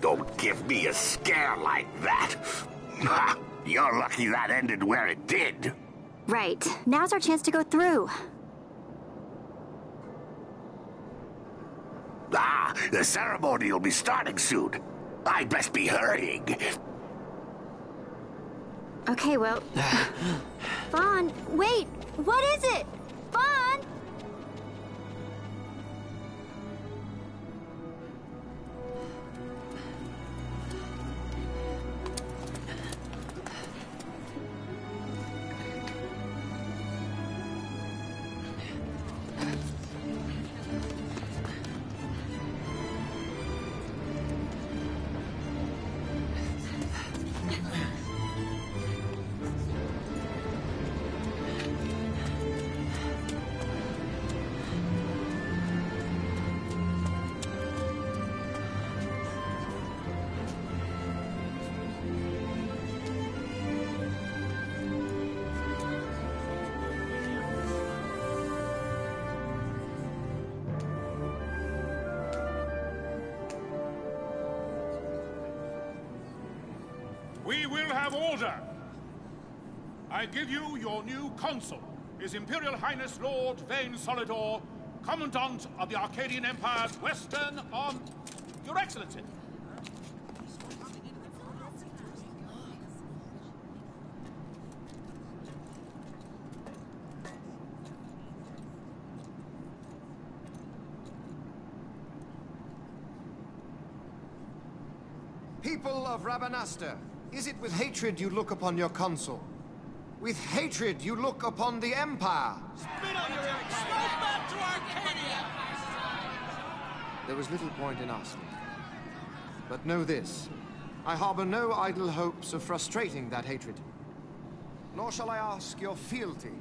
Don't give me a scare like that. You're lucky that ended where it did. Right. Now's our chance to go through. Ah, the ceremony will be starting soon. I'd best be hurrying. Okay, well. Vaan, wait! What is it? Vaan! Will have order. I give you your new consul, His Imperial Highness Lord Vane Solidor, Commandant of the Archadian Empire's Western, Arm... Your Excellency. People of Rabanastre, is it with hatred you look upon your consul? With hatred you look upon the Empire? There was little point in asking. But know this, I harbor no idle hopes of frustrating that hatred. Nor shall I ask your fealty.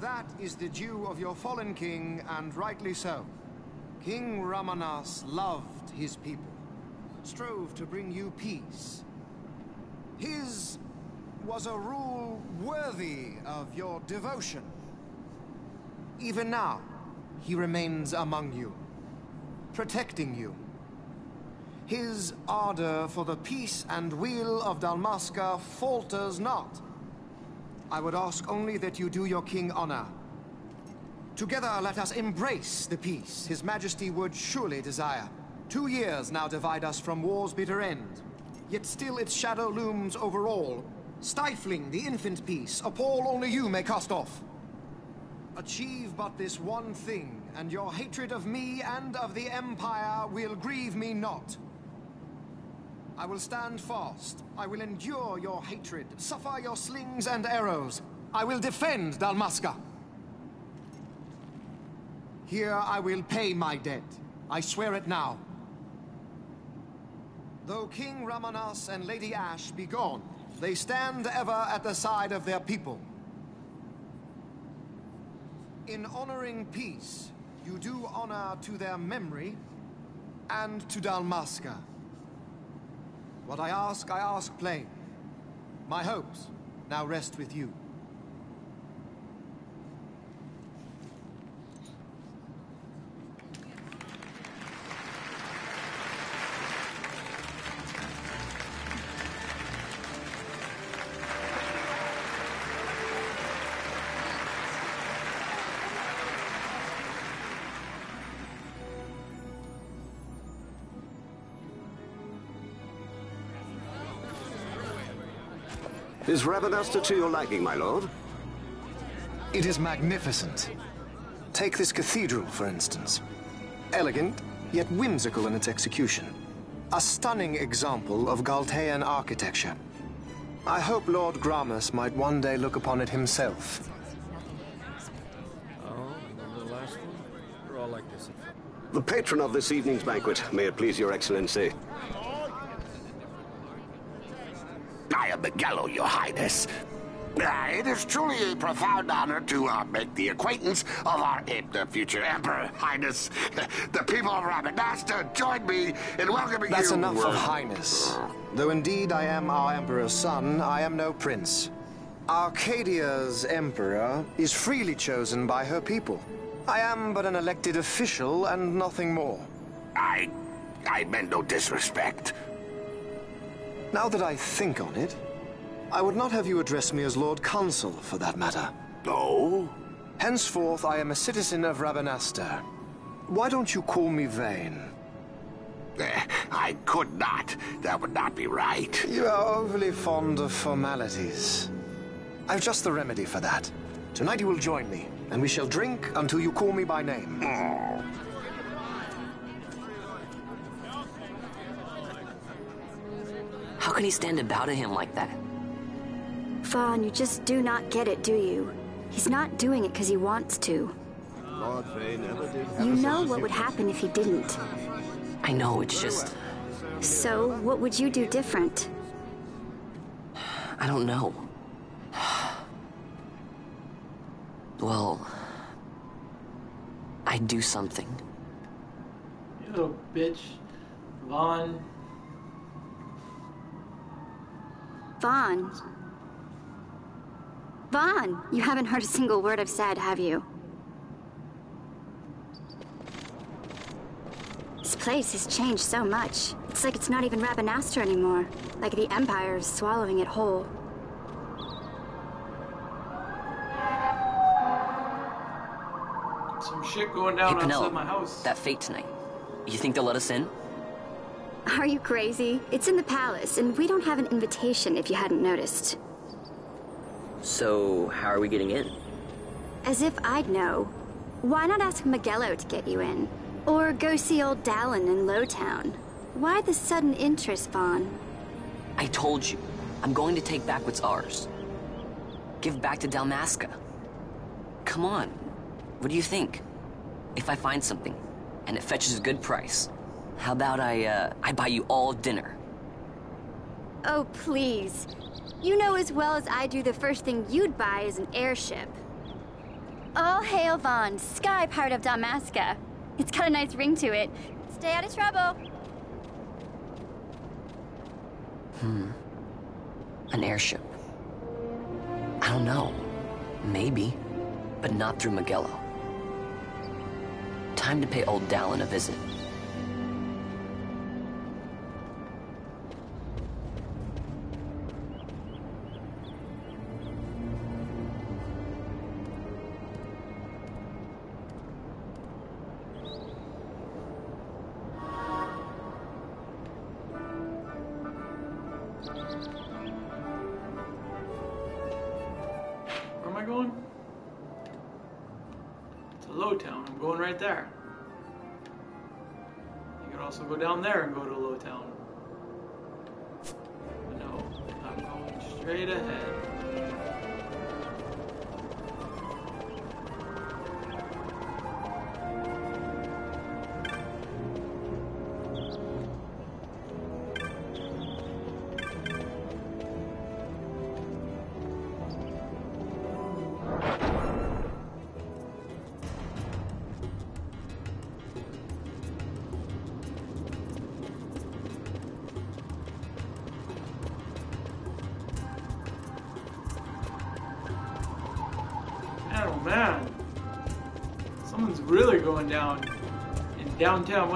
That is the due of your fallen king, and rightly so. King Raminas loved his people. Strove to bring you peace. His was a rule worthy of your devotion. Even now, he remains among you, protecting you. His ardor for the peace and weal of Dalmasca falters not. I would ask only that you do your king honor. Together let us embrace the peace his majesty would surely desire. Two years now divide us from war's bitter end. Yet still its shadow looms over all, stifling the infant peace, a pall only you may cast off. Achieve but this one thing, and your hatred of me and of the Empire will grieve me not. I will stand fast. I will endure your hatred, suffer your slings and arrows. I will defend Dalmasca. Here I will pay my debt. I swear it now. Though King Raminas and Lady Ashe be gone, they stand ever at the side of their people. In honoring peace, you do honor to their memory and to Dalmasca. What I ask, I ask plain. My hopes now rest with you. Is Rabanastre to your liking, my lord? It is magnificent. Take this cathedral, for instance. Elegant, yet whimsical in its execution. A stunning example of Galtean architecture. I hope Lord Gramis might one day look upon it himself. Oh, the last one? We're all like this. The patron of this evening's banquet, may it please your excellency. I your highness. Uh, it is truly a profound honor to uh, make the acquaintance of our the future emperor, highness. the people of Rabanastre join me in welcoming That's you. enough of highness. Though indeed I am our emperor's son, I am no prince. Archadia's emperor is freely chosen by her people. I am but an elected official and nothing more. I... I meant no disrespect. Now that I think on it, I would not have you address me as Lord Consul, for that matter. No? Henceforth, I am a citizen of Rabanastre. Why don't you call me Vane? Eh, I could not. That would not be right. You are overly fond of formalities. I've just the remedy for that. Tonight you will join me, and we shall drink until you call me by name. Oh. How can he stand about to him like that? Vaan, you just do not get it, do you? He's not doing it because he wants to. Lord Vane never did You know what would happen if he didn't. I know, it's just... So, what would you do different? I don't know. Well... I'd do something. You little bitch. Vaan. Vaan. Vaan, you haven't heard a single word I've said, have you? This place has changed so much. It's like it's not even Rabanastre anymore. Like the Empire is swallowing it whole. Some shit going down hey, outside Penelo, my house. that fate tonight. You think they'll let us in? Are you crazy? It's in the palace, and we don't have an invitation if you hadn't noticed. So, how are we getting in? As if I'd know. Why not ask Migelo to get you in? Or go see old Dalan in Lowtown? Why the sudden interest, Vaan? I told you, I'm going to take back what's ours. Give back to Dalmasca. Come on, what do you think? If I find something, and it fetches a good price, how about I, uh, I buy you all dinner? Oh, please. You know as well as I do the first thing you'd buy is an airship. All hail Vaan, sky part of Dalmasca. It's got a nice ring to it. Stay out of trouble. Hmm. An airship. I don't know. Maybe. But not through Migelo. Time to pay old Dalan a visit.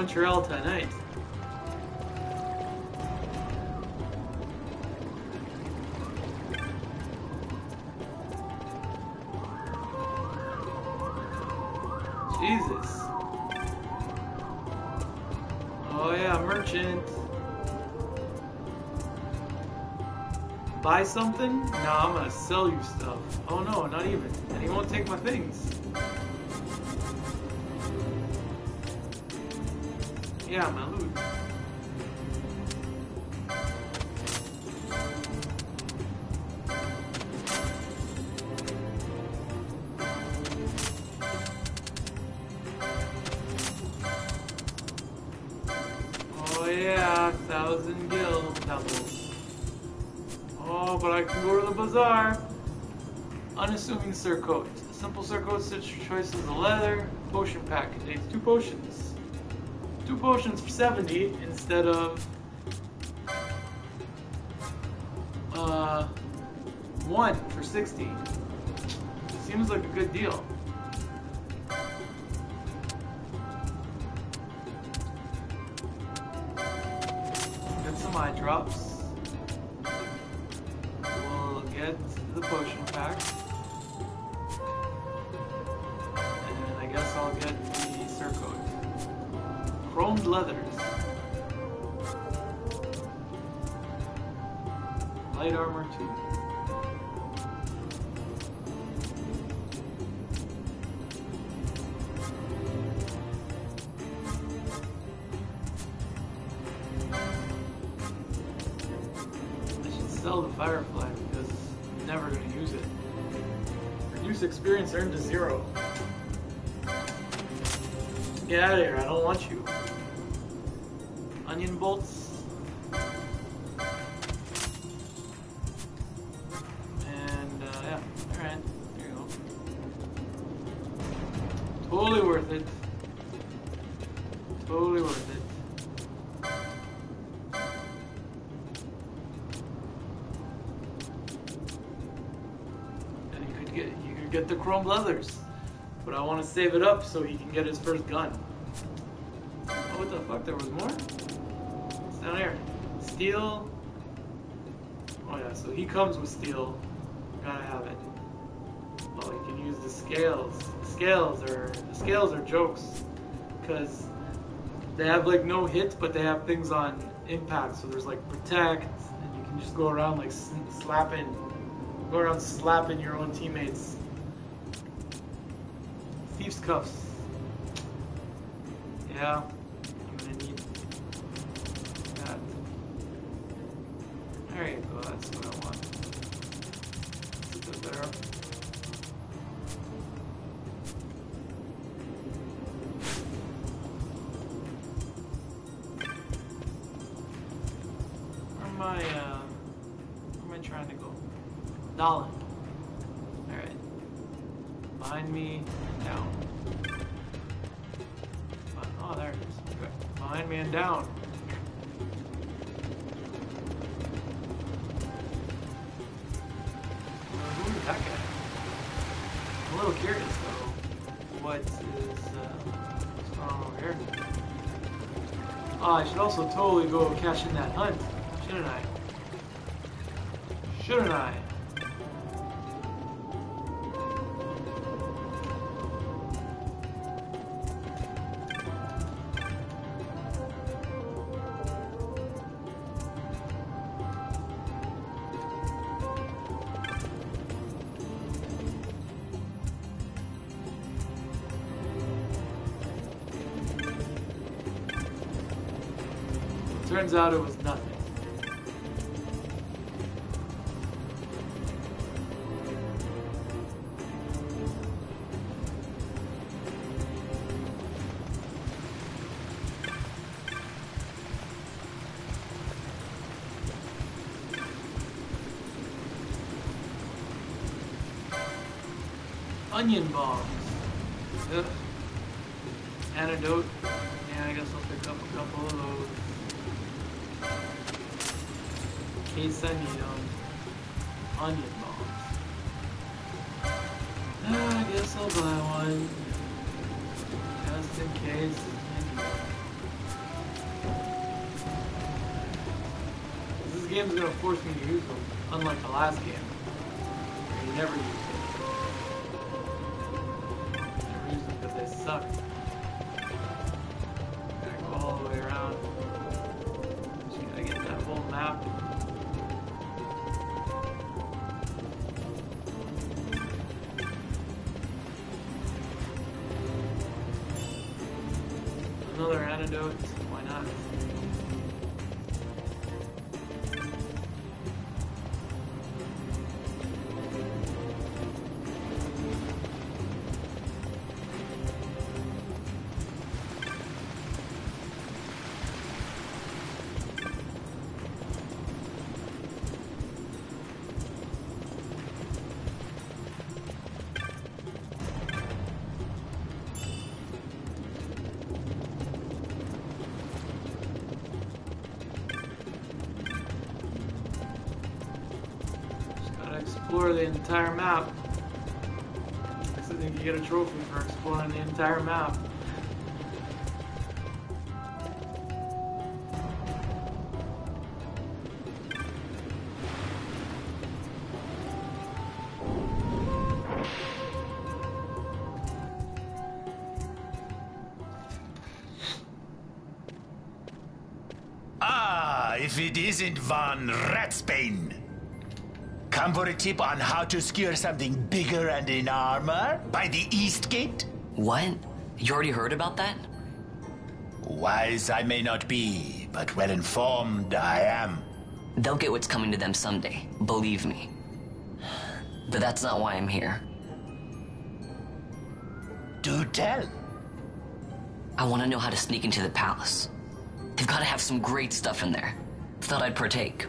Montreal tonight. Jesus. Oh yeah, merchant. Buy something? Nah, I'm gonna sell you stuff. Oh no, not even. And he won't take my things. Surcoat. Simple surcoat, such choices of leather. Potion pack contains two potions. Two potions for 70 instead of uh one for 60. Seems like a good deal. Earned to zero. Get out of here, I don't want you. Onion bolts. Leathers. But I want to save it up so he can get his first gun. Oh, what the fuck? There was more? It's down here. Steel. Oh yeah, so he comes with steel. Gotta have it. Oh, you can use the scales. The scales are the scales are jokes, cause they have like no hits, but they have things on impact. So there's like protect, and you can just go around like slapping, go around slapping your own teammates. Thieves cuffs. Yeah, Also totally go cash in that hunt, Turns out was explore the entire map. I think you get a trophy for exploring the entire map. Ah, if it isn't Vaan Ratsbane. Come for a tip on how to secure something bigger and in armor by the East Gate? What? You already heard about that? Wise I may not be, but well informed I am. They'll get what's coming to them someday, believe me. But that's not why I'm here. Do tell. I want to know how to sneak into the palace. They've got to have some great stuff in there. Thought I'd partake.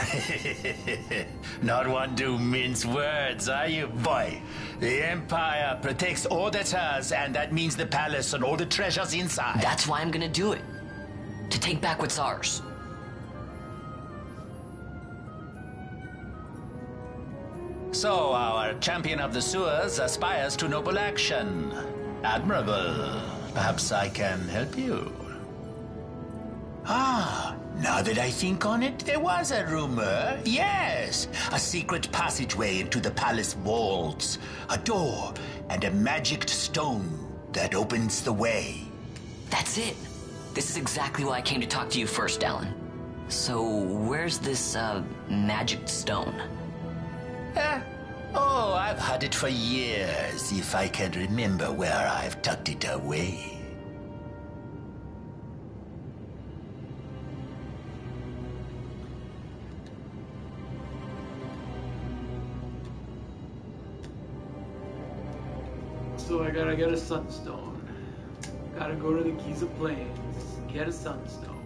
Not one to mince words, are you, boy? The Empire protects all that's hers, and that means the palace and all the treasures inside. That's why I'm gonna do it. To take back what's ours. So, our champion of the sewers aspires to noble action. Admirable. Perhaps I can help you. Ah, now that I think on it, there was a rumor. Yes, a secret passageway into the palace walls, a door, and a magic stone that opens the way. That's it. This is exactly why I came to talk to you first, Alan. So, where's this, uh, magic stone? Eh? Oh, I've had it for years, if I can remember where I've tucked it away. So I gotta get a sunstone. Gotta go to the Giza Plains, get a sunstone.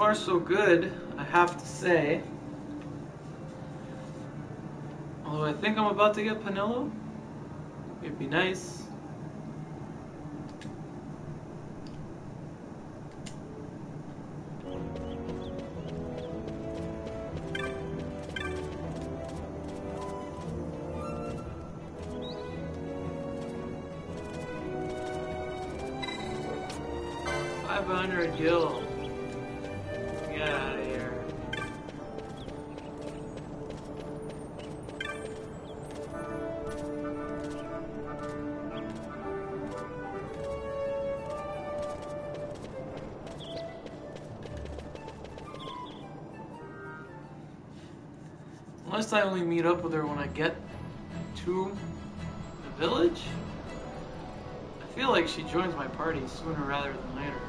Far, so good, I have to say. Although I think I'm about to get Penelo. It'd be nice. Meet up with her when I get to the village? I feel like she joins my party sooner rather than later.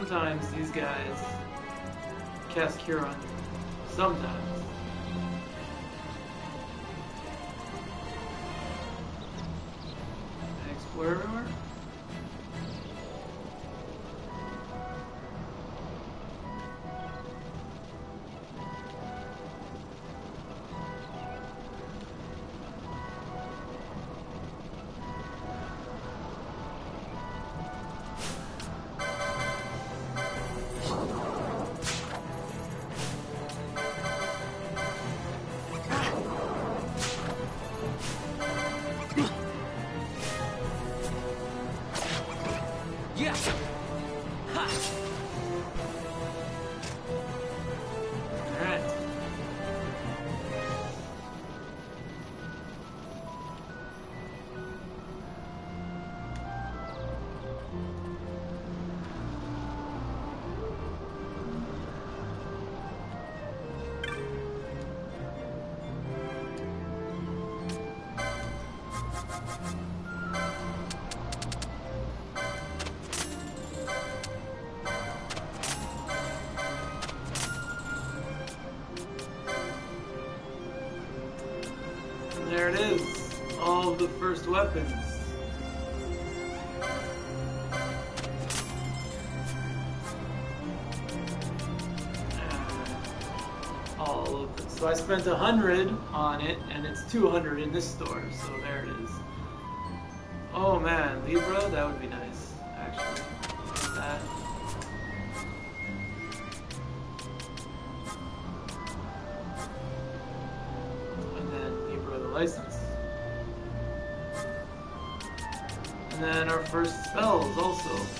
Sometimes these guys cast cure on you. Sometimes. It is. All the first weapons. Ah. All of it. So I spent a hundred on it, and it's two hundred first spells also.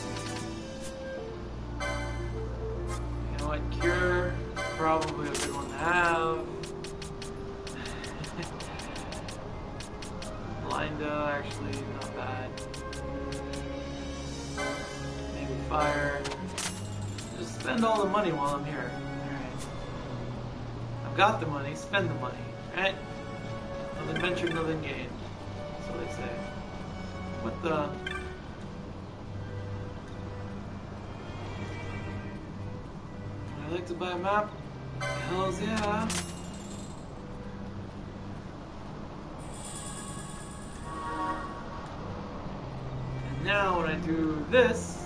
I like to buy a map? Hells yeah. And now when I do this,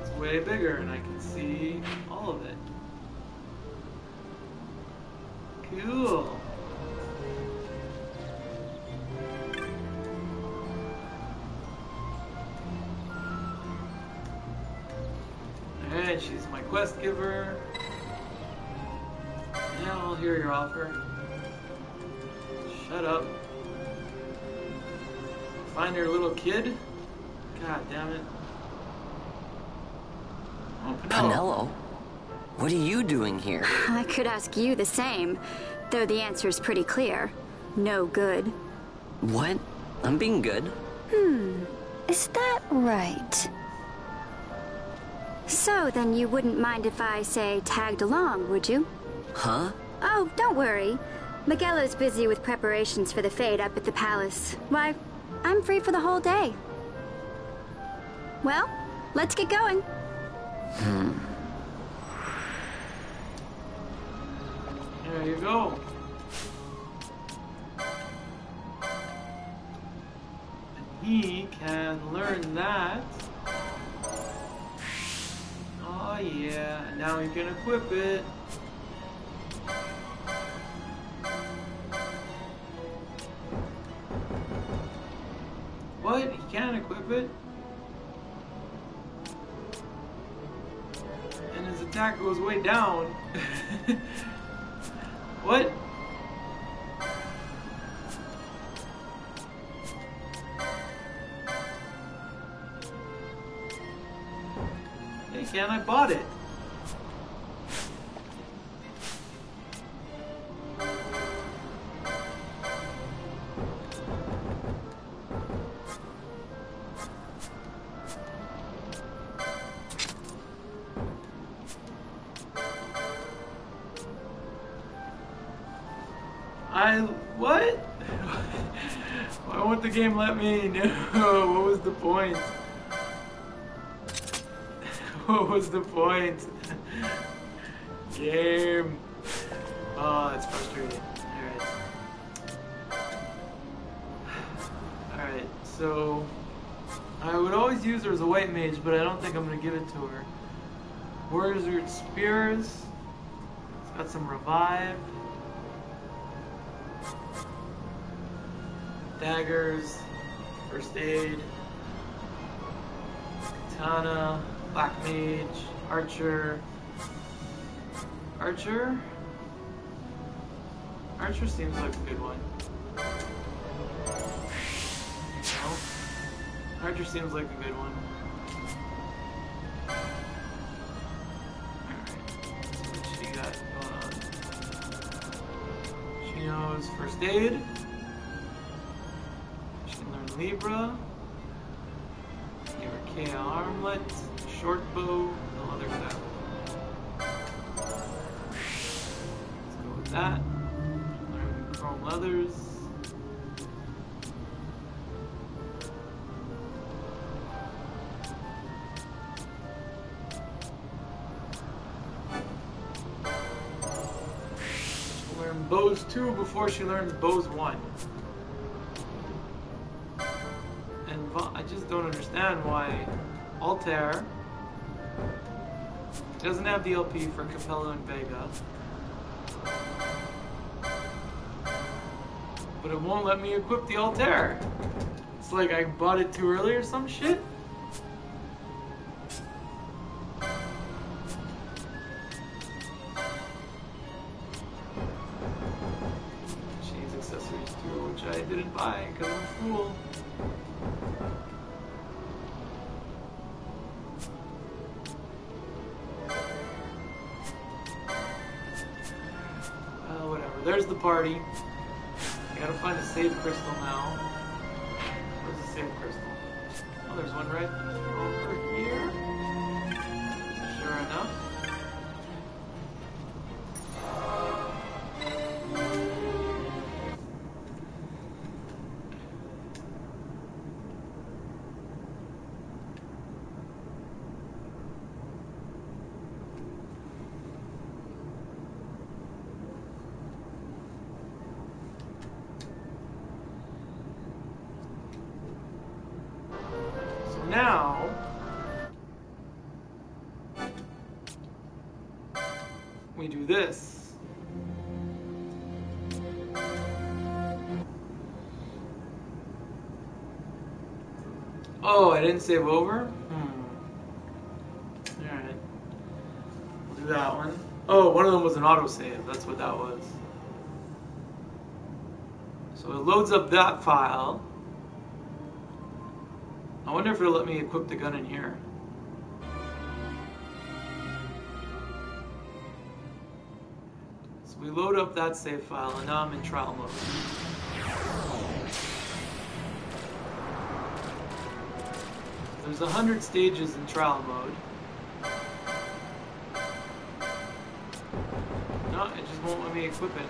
it's way bigger and I can see all of it. Cool. Quest giver. Yeah, I'll hear your offer. Shut up. Find your little kid? God damn it. Oh, Penelo. Penelo? What are you doing here? I could ask you the same, though the answer's pretty clear. No good. What? I'm being good. Hmm, is that right? So then you wouldn't mind if I, say, tagged along, would you? Huh? Oh, don't worry. Migelo's busy with preparations for the fade up at the palace. Why, I'm free for the whole day. Well, let's get going. Hmm. There you go. And he can learn that. Yeah, now he can equip it. What? He can't equip it? And his attack goes way down. what? Can I bought it? I what? Why won't the game let me? No. What was the point? What was the point? Game. Oh, it's frustrating. Alright. Alright, so I would always use her as a white mage, but I don't think I'm gonna give it to her. Warriors Root Spears. It's got some revive. daggers, first aid, katana, black mage, archer, archer. Archer seems like a good one. Archer seems like a good one. Alright, she got going on? She knows first aid. She can learn Libra. 2 before she learns bows 1. And I just don't understand why Altair doesn't have the LP for Capella and Vega. But it won't let me equip the Altair. It's like I bought it too early or some shit. Which because I'm a fool. Uh, whatever. There's the party. Gotta find a save crystal now. Where's the save crystal? Oh, there's one right didn't save over? Hmm. Alright. We'll do that one. Oh, one of them was an autosave. That's what that was. So it loads up that file. I wonder if it'll let me equip the gun in here. So we load up that save file, and now I'm in trial mode. There's a hundred stages in trial mode. No, it just won't let me equip it.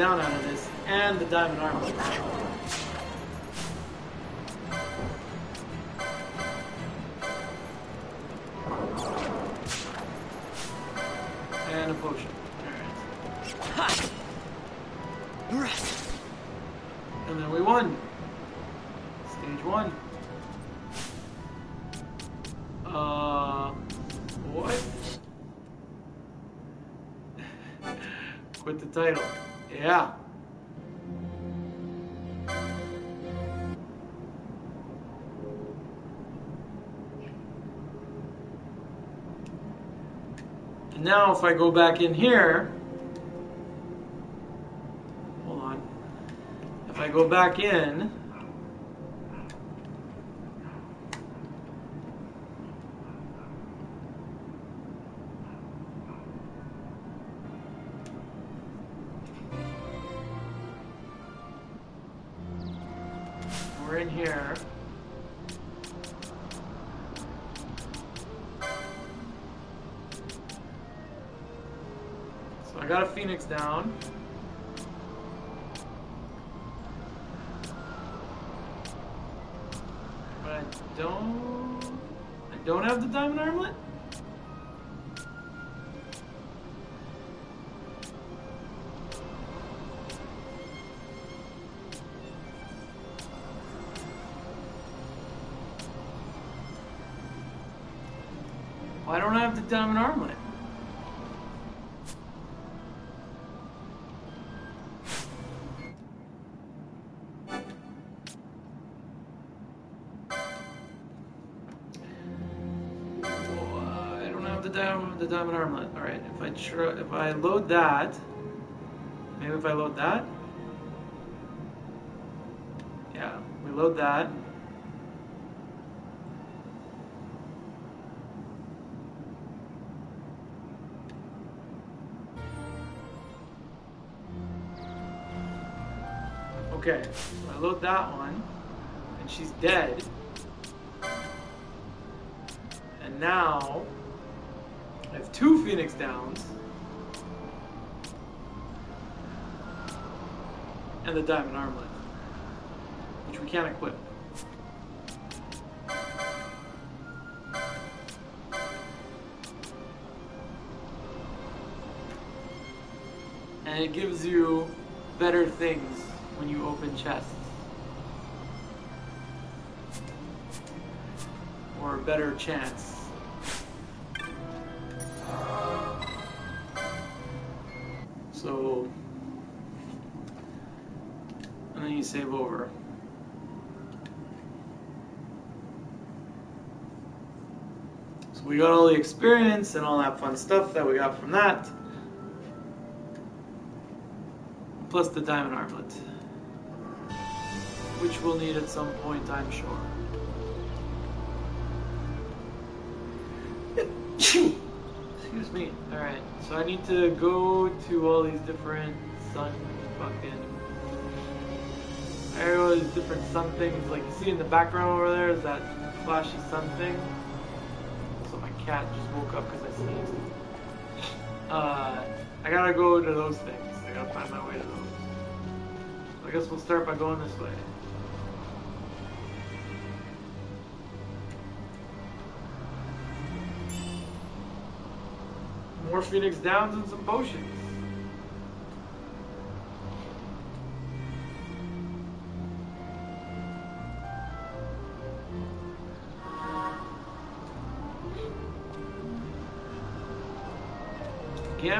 Down out of this, and the diamond armor. And a potion. Alright. And then we won. Stage one. Uh, what? Quit the title. Yeah. And now if I go back in here, hold on. If I go back in, down. Try, if I load that, maybe if I load that. Yeah, we load that. Okay, so I load that one, and she's dead. And now, two Phoenix Downs. And the Diamond Armlet, which we can't equip. And it gives you better things when you open chests. Or a better chance. The experience and all that fun stuff that we got from that. Plus the diamond armlet which we'll need at some point, I'm sure. Excuse me. Alright, so I need to go to all these different sun fucking arrows, different sun things. Like you see in the background over there is that flashy sun thing. Cat just woke up because I sneezed. Uh, I gotta go to those things. I gotta find my way to those. I guess we'll start by going this way. More Phoenix Downs and some potions.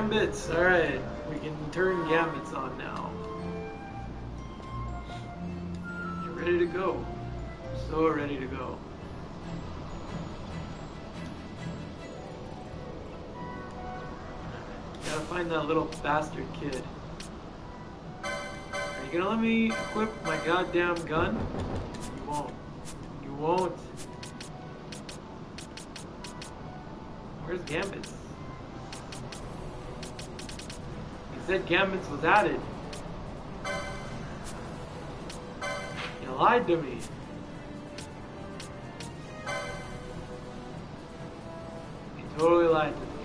Gambits, alright. We can turn gambits on now. You're ready to go. So ready to go. Gotta find that little bastard kid. Are you gonna let me equip my goddamn gun? You won't. You won't. Where's Gambits? Said Gambits was added. You lied to me. You totally lied to me.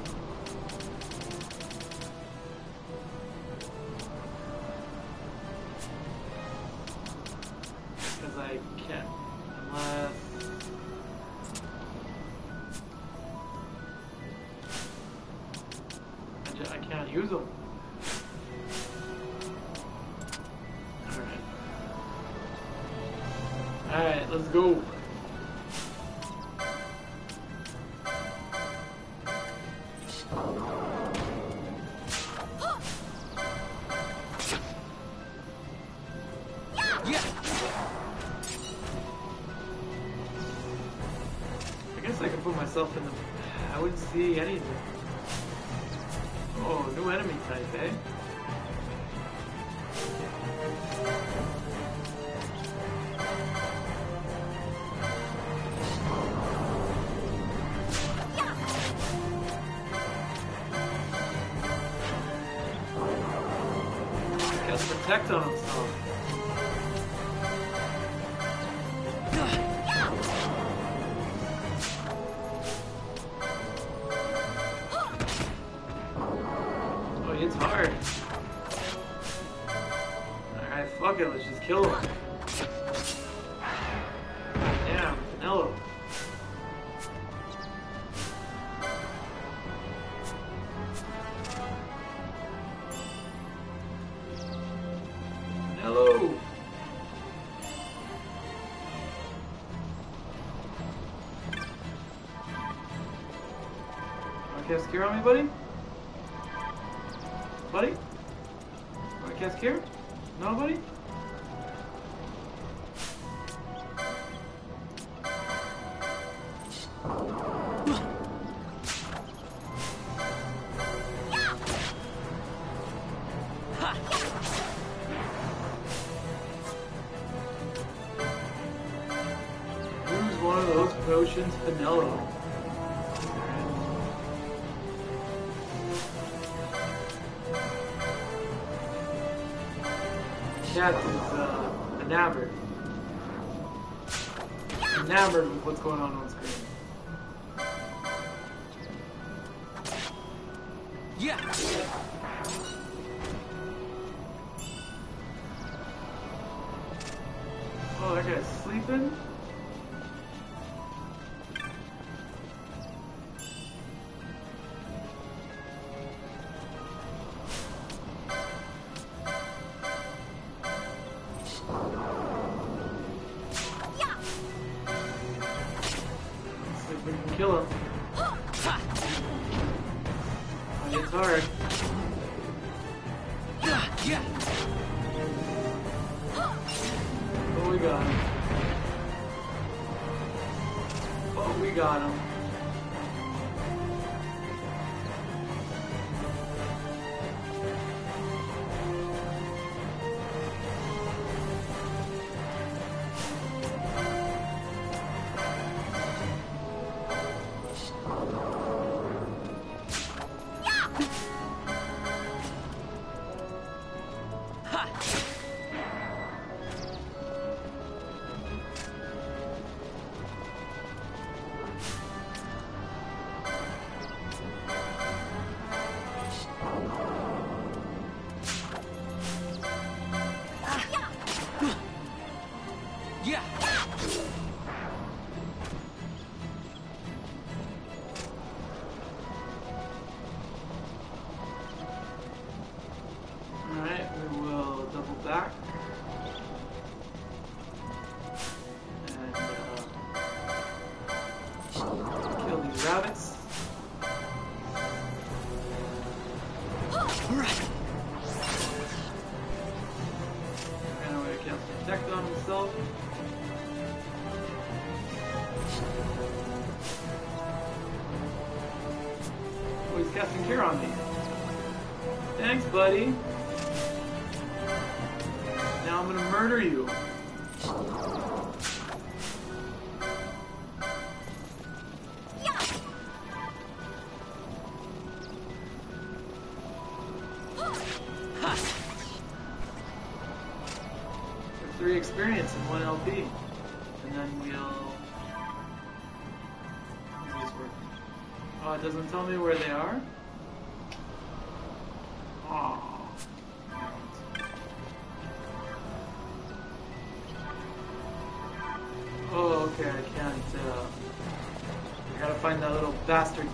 Want to cast Cure on me? Buddy?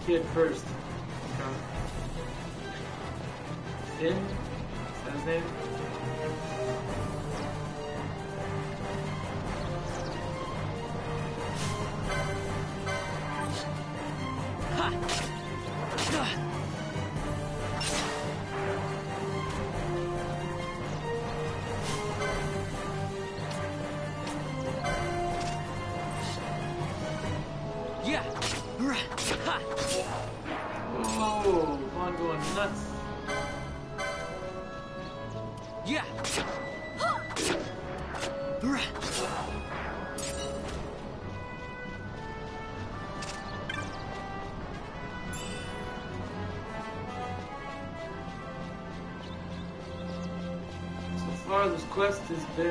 Kid first. Quest is been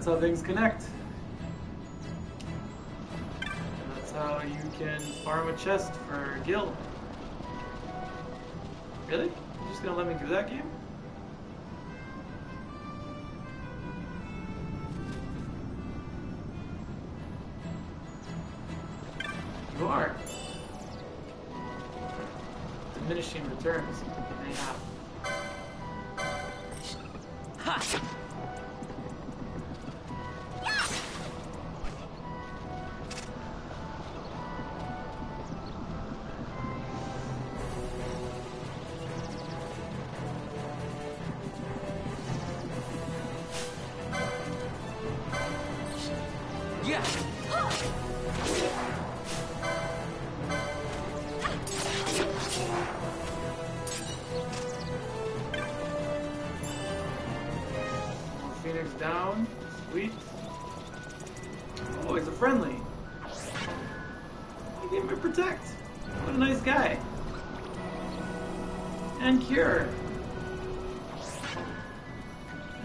that's how things connect. And that's how you can farm a chest for Gil. Really? You're just gonna let me do that game? You are. Diminishing returns. And cure.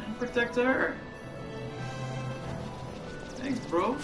And protect her. Thanks, bro.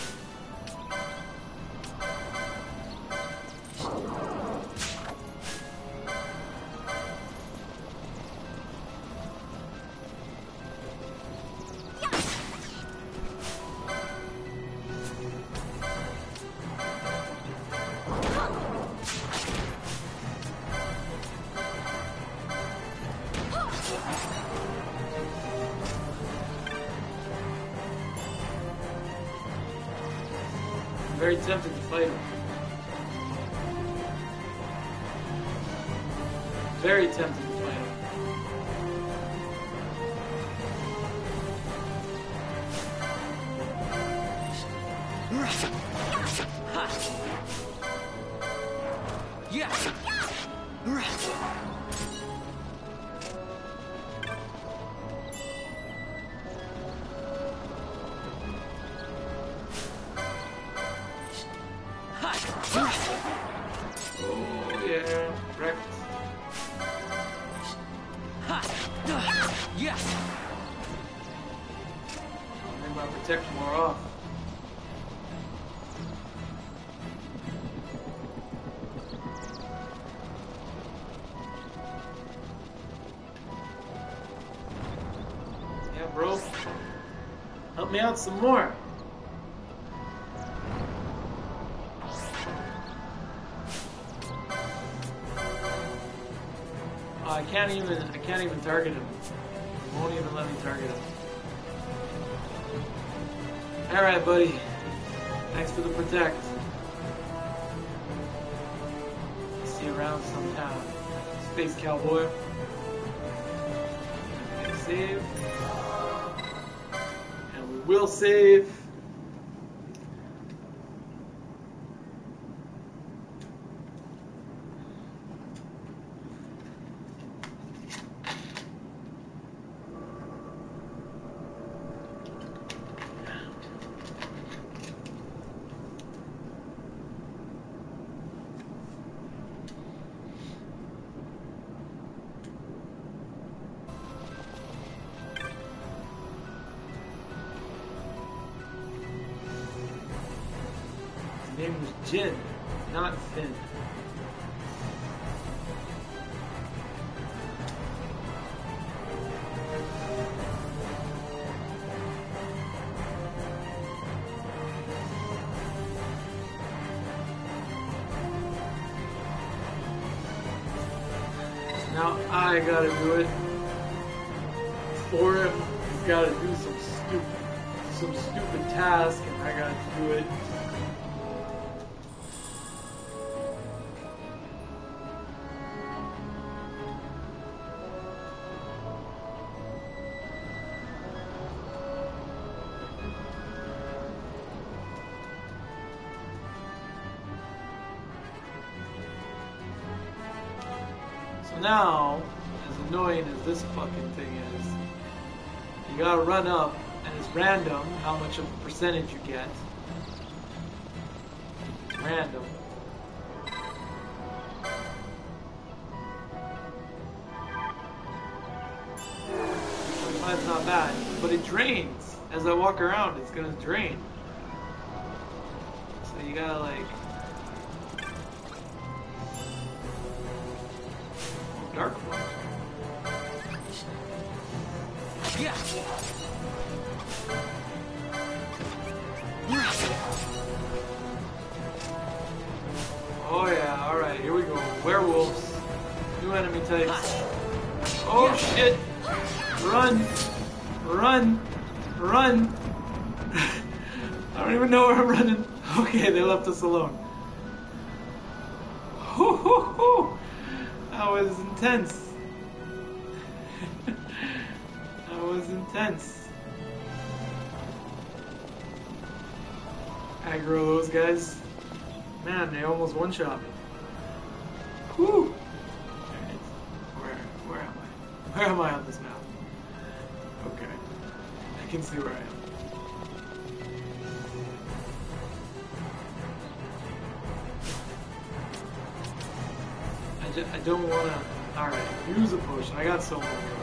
Out some more. I can't even I can't even target. It I gotta it run up, and it's random how much of a percentage you get. Random. Twenty-five's not bad, but it drains. As I walk around, it's gonna drain. So you gotta like Werewolves. New enemy types. Oh shit! Run! Run! Run! I don't even know where I'm running. Okay, they left us alone. Hoo, hoo, hoo. That was intense. that was intense. Aggro those guys. Man, they almost one-shot me. Where am I on this map? Okay. I can see where I am. I, I don't want to... Alright, use a potion. I got so many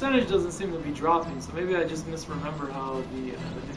percentage doesn't seem to be dropping, so maybe I just misremember how the, uh, the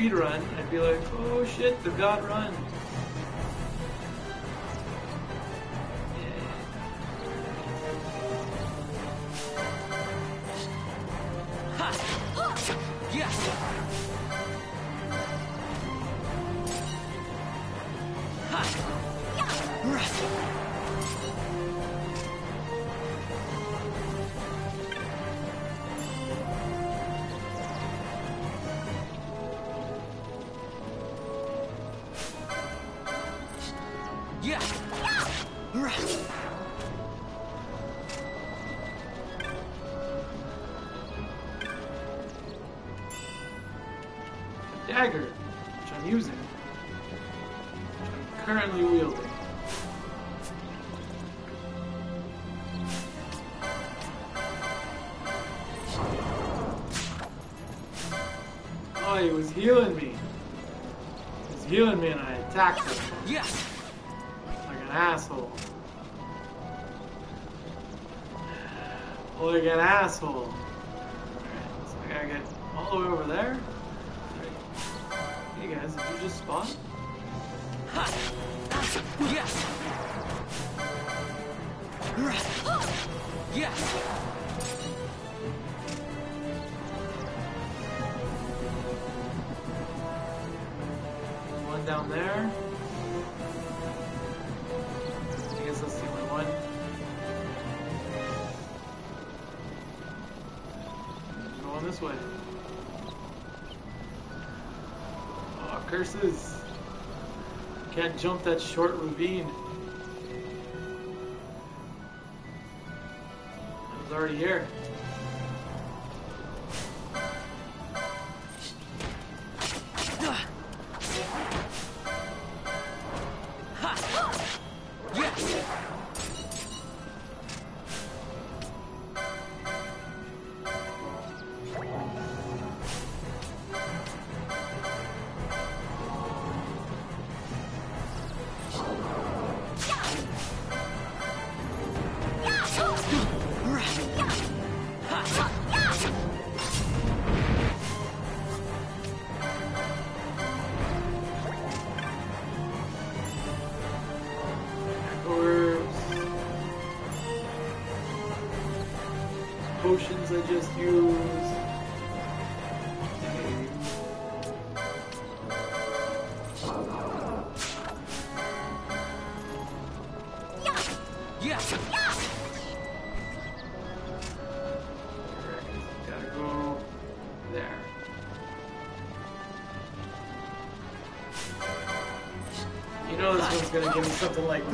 speed run, I'd be like, oh shit, the god run. Hey guys, did you just spawn? Yes. Yeah. One down there. I guess that's the only one. Going this way. Curses. Can't jump that short ravine. I was already here.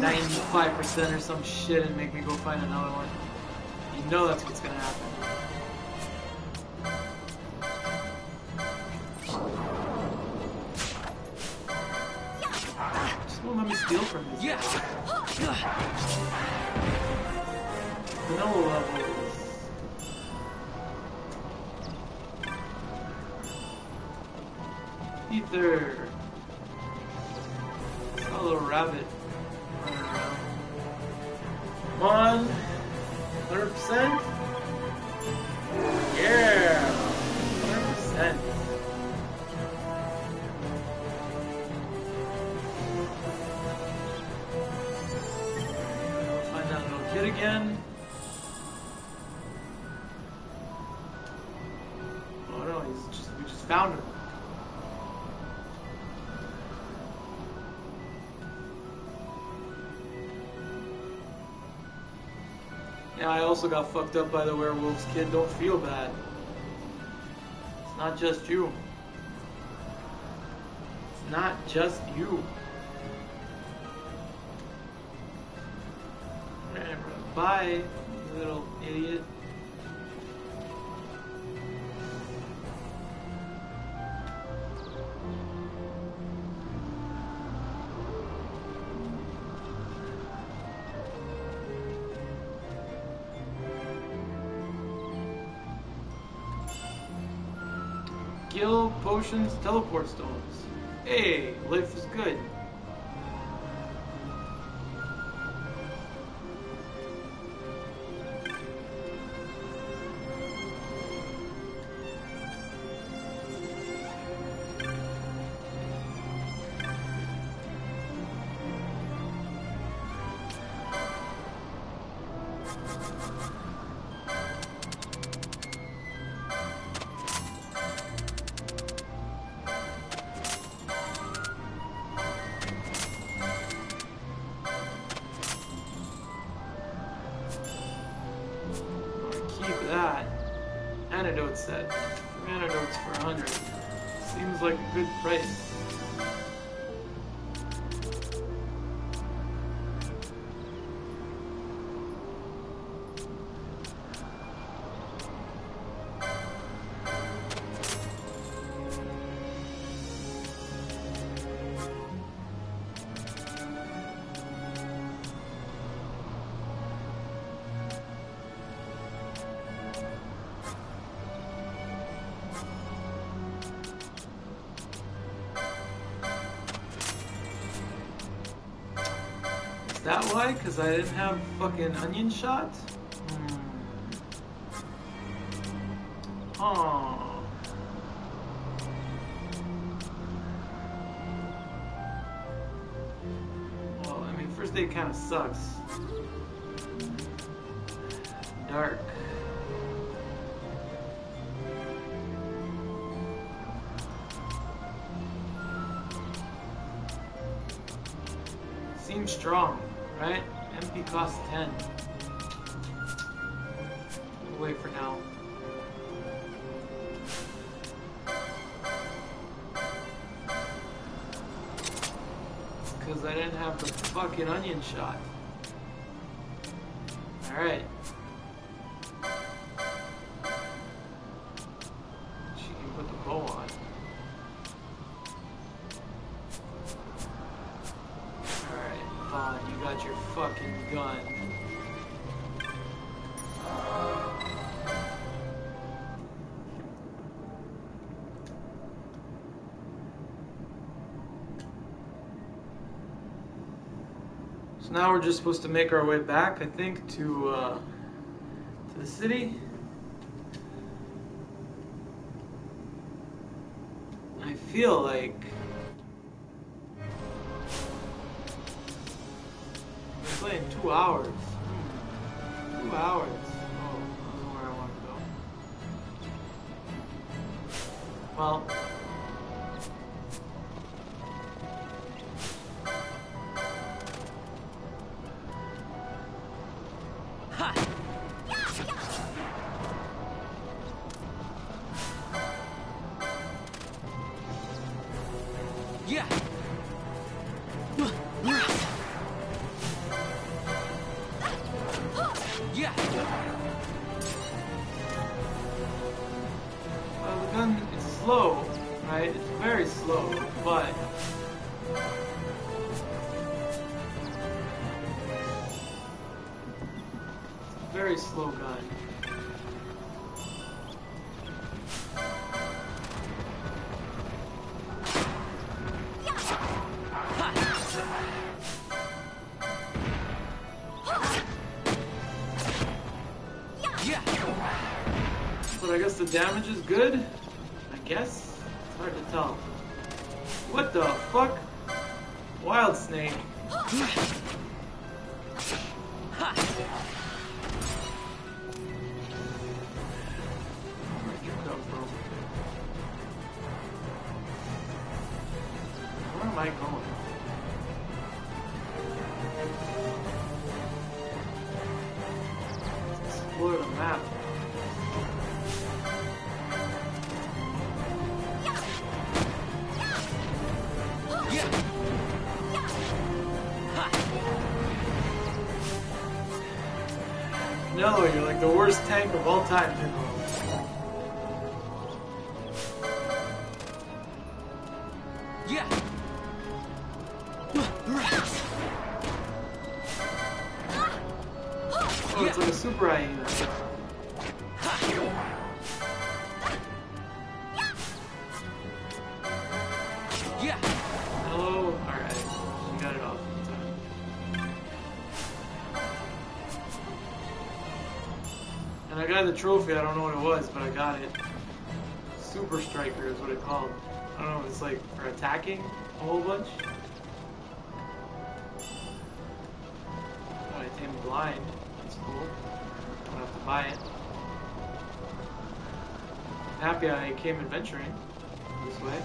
95% or some shit and make me go find another one. Also got fucked up by the werewolves, kid. Don't feel bad. It's not just you. It's not just you. Bye, potions, teleport stones. Hey, life is good. Three antidotes for 100. Seems like a good price. Because I didn't have fucking onion shot? Hmm. Well, I mean, first aid kind of sucks. gun. So now we're just supposed to make our way back, I think, to, uh, to the city. I feel like damage the trophy, I don't know what it was, but I got it. Super Striker is what it called. I don't know, it's like for attacking a whole bunch. Oh, I tamed blind. That's cool. I don't have to buy it. I'm happy I came adventuring this way.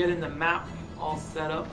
get in the map all set up.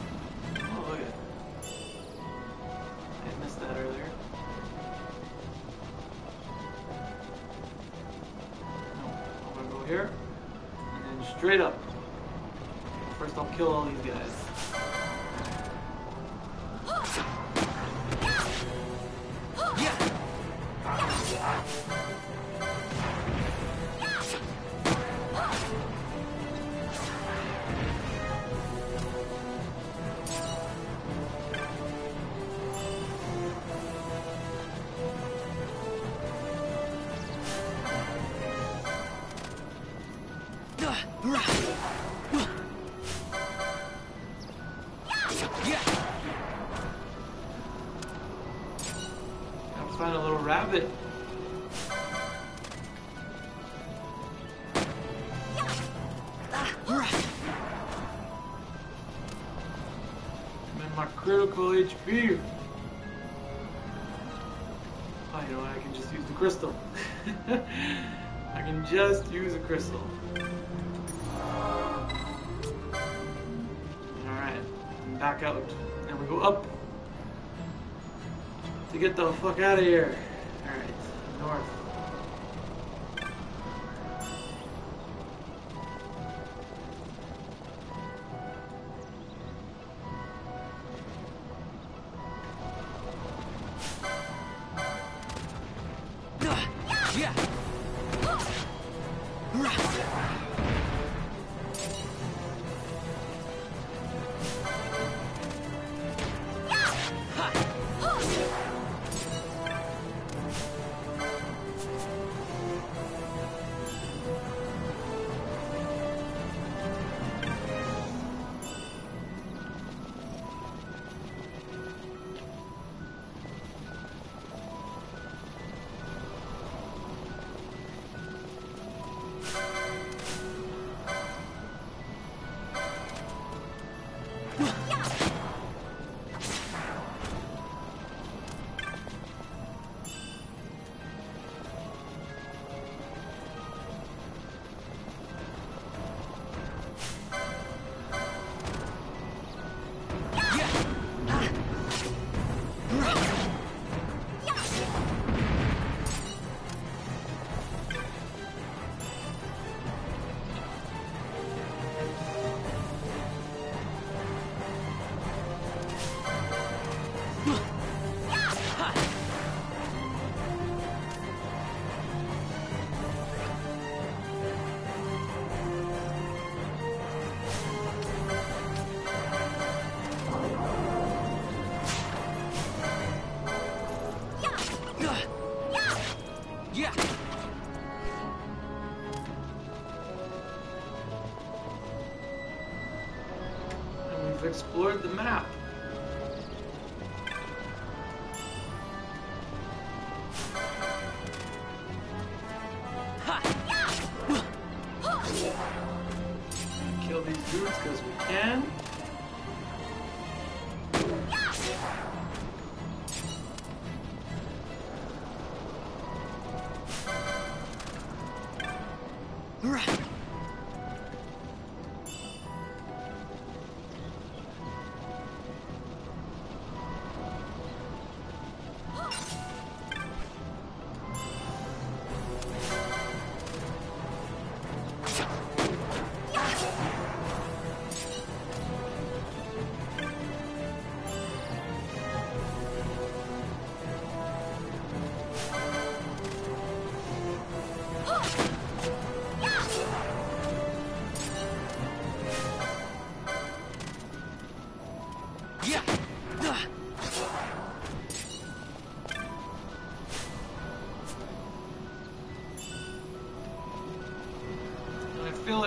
fuck out of here.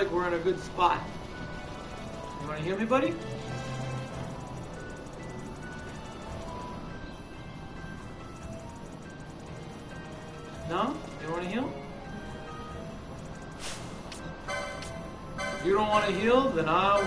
like we're in a good spot. You want to hear me, buddy? No? You want to heal? You don't want to heal? Then I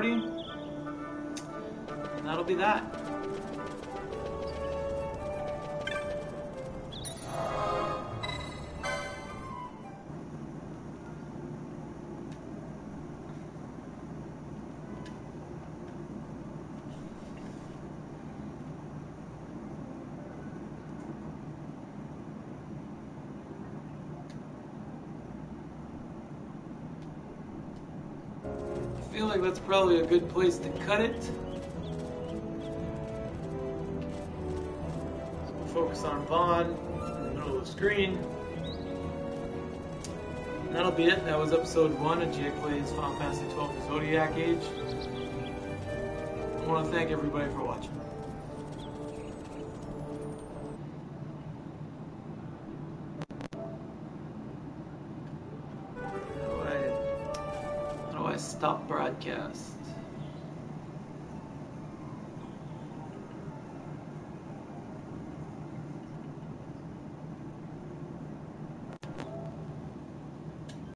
party. And that'll be that. That's probably a good place to cut it. Focus on Vaan in the middle of the screen. And that'll be it. That was episode one of Jay Plays Final Fantasy XII The Zodiac Age. I want to thank everybody for watching.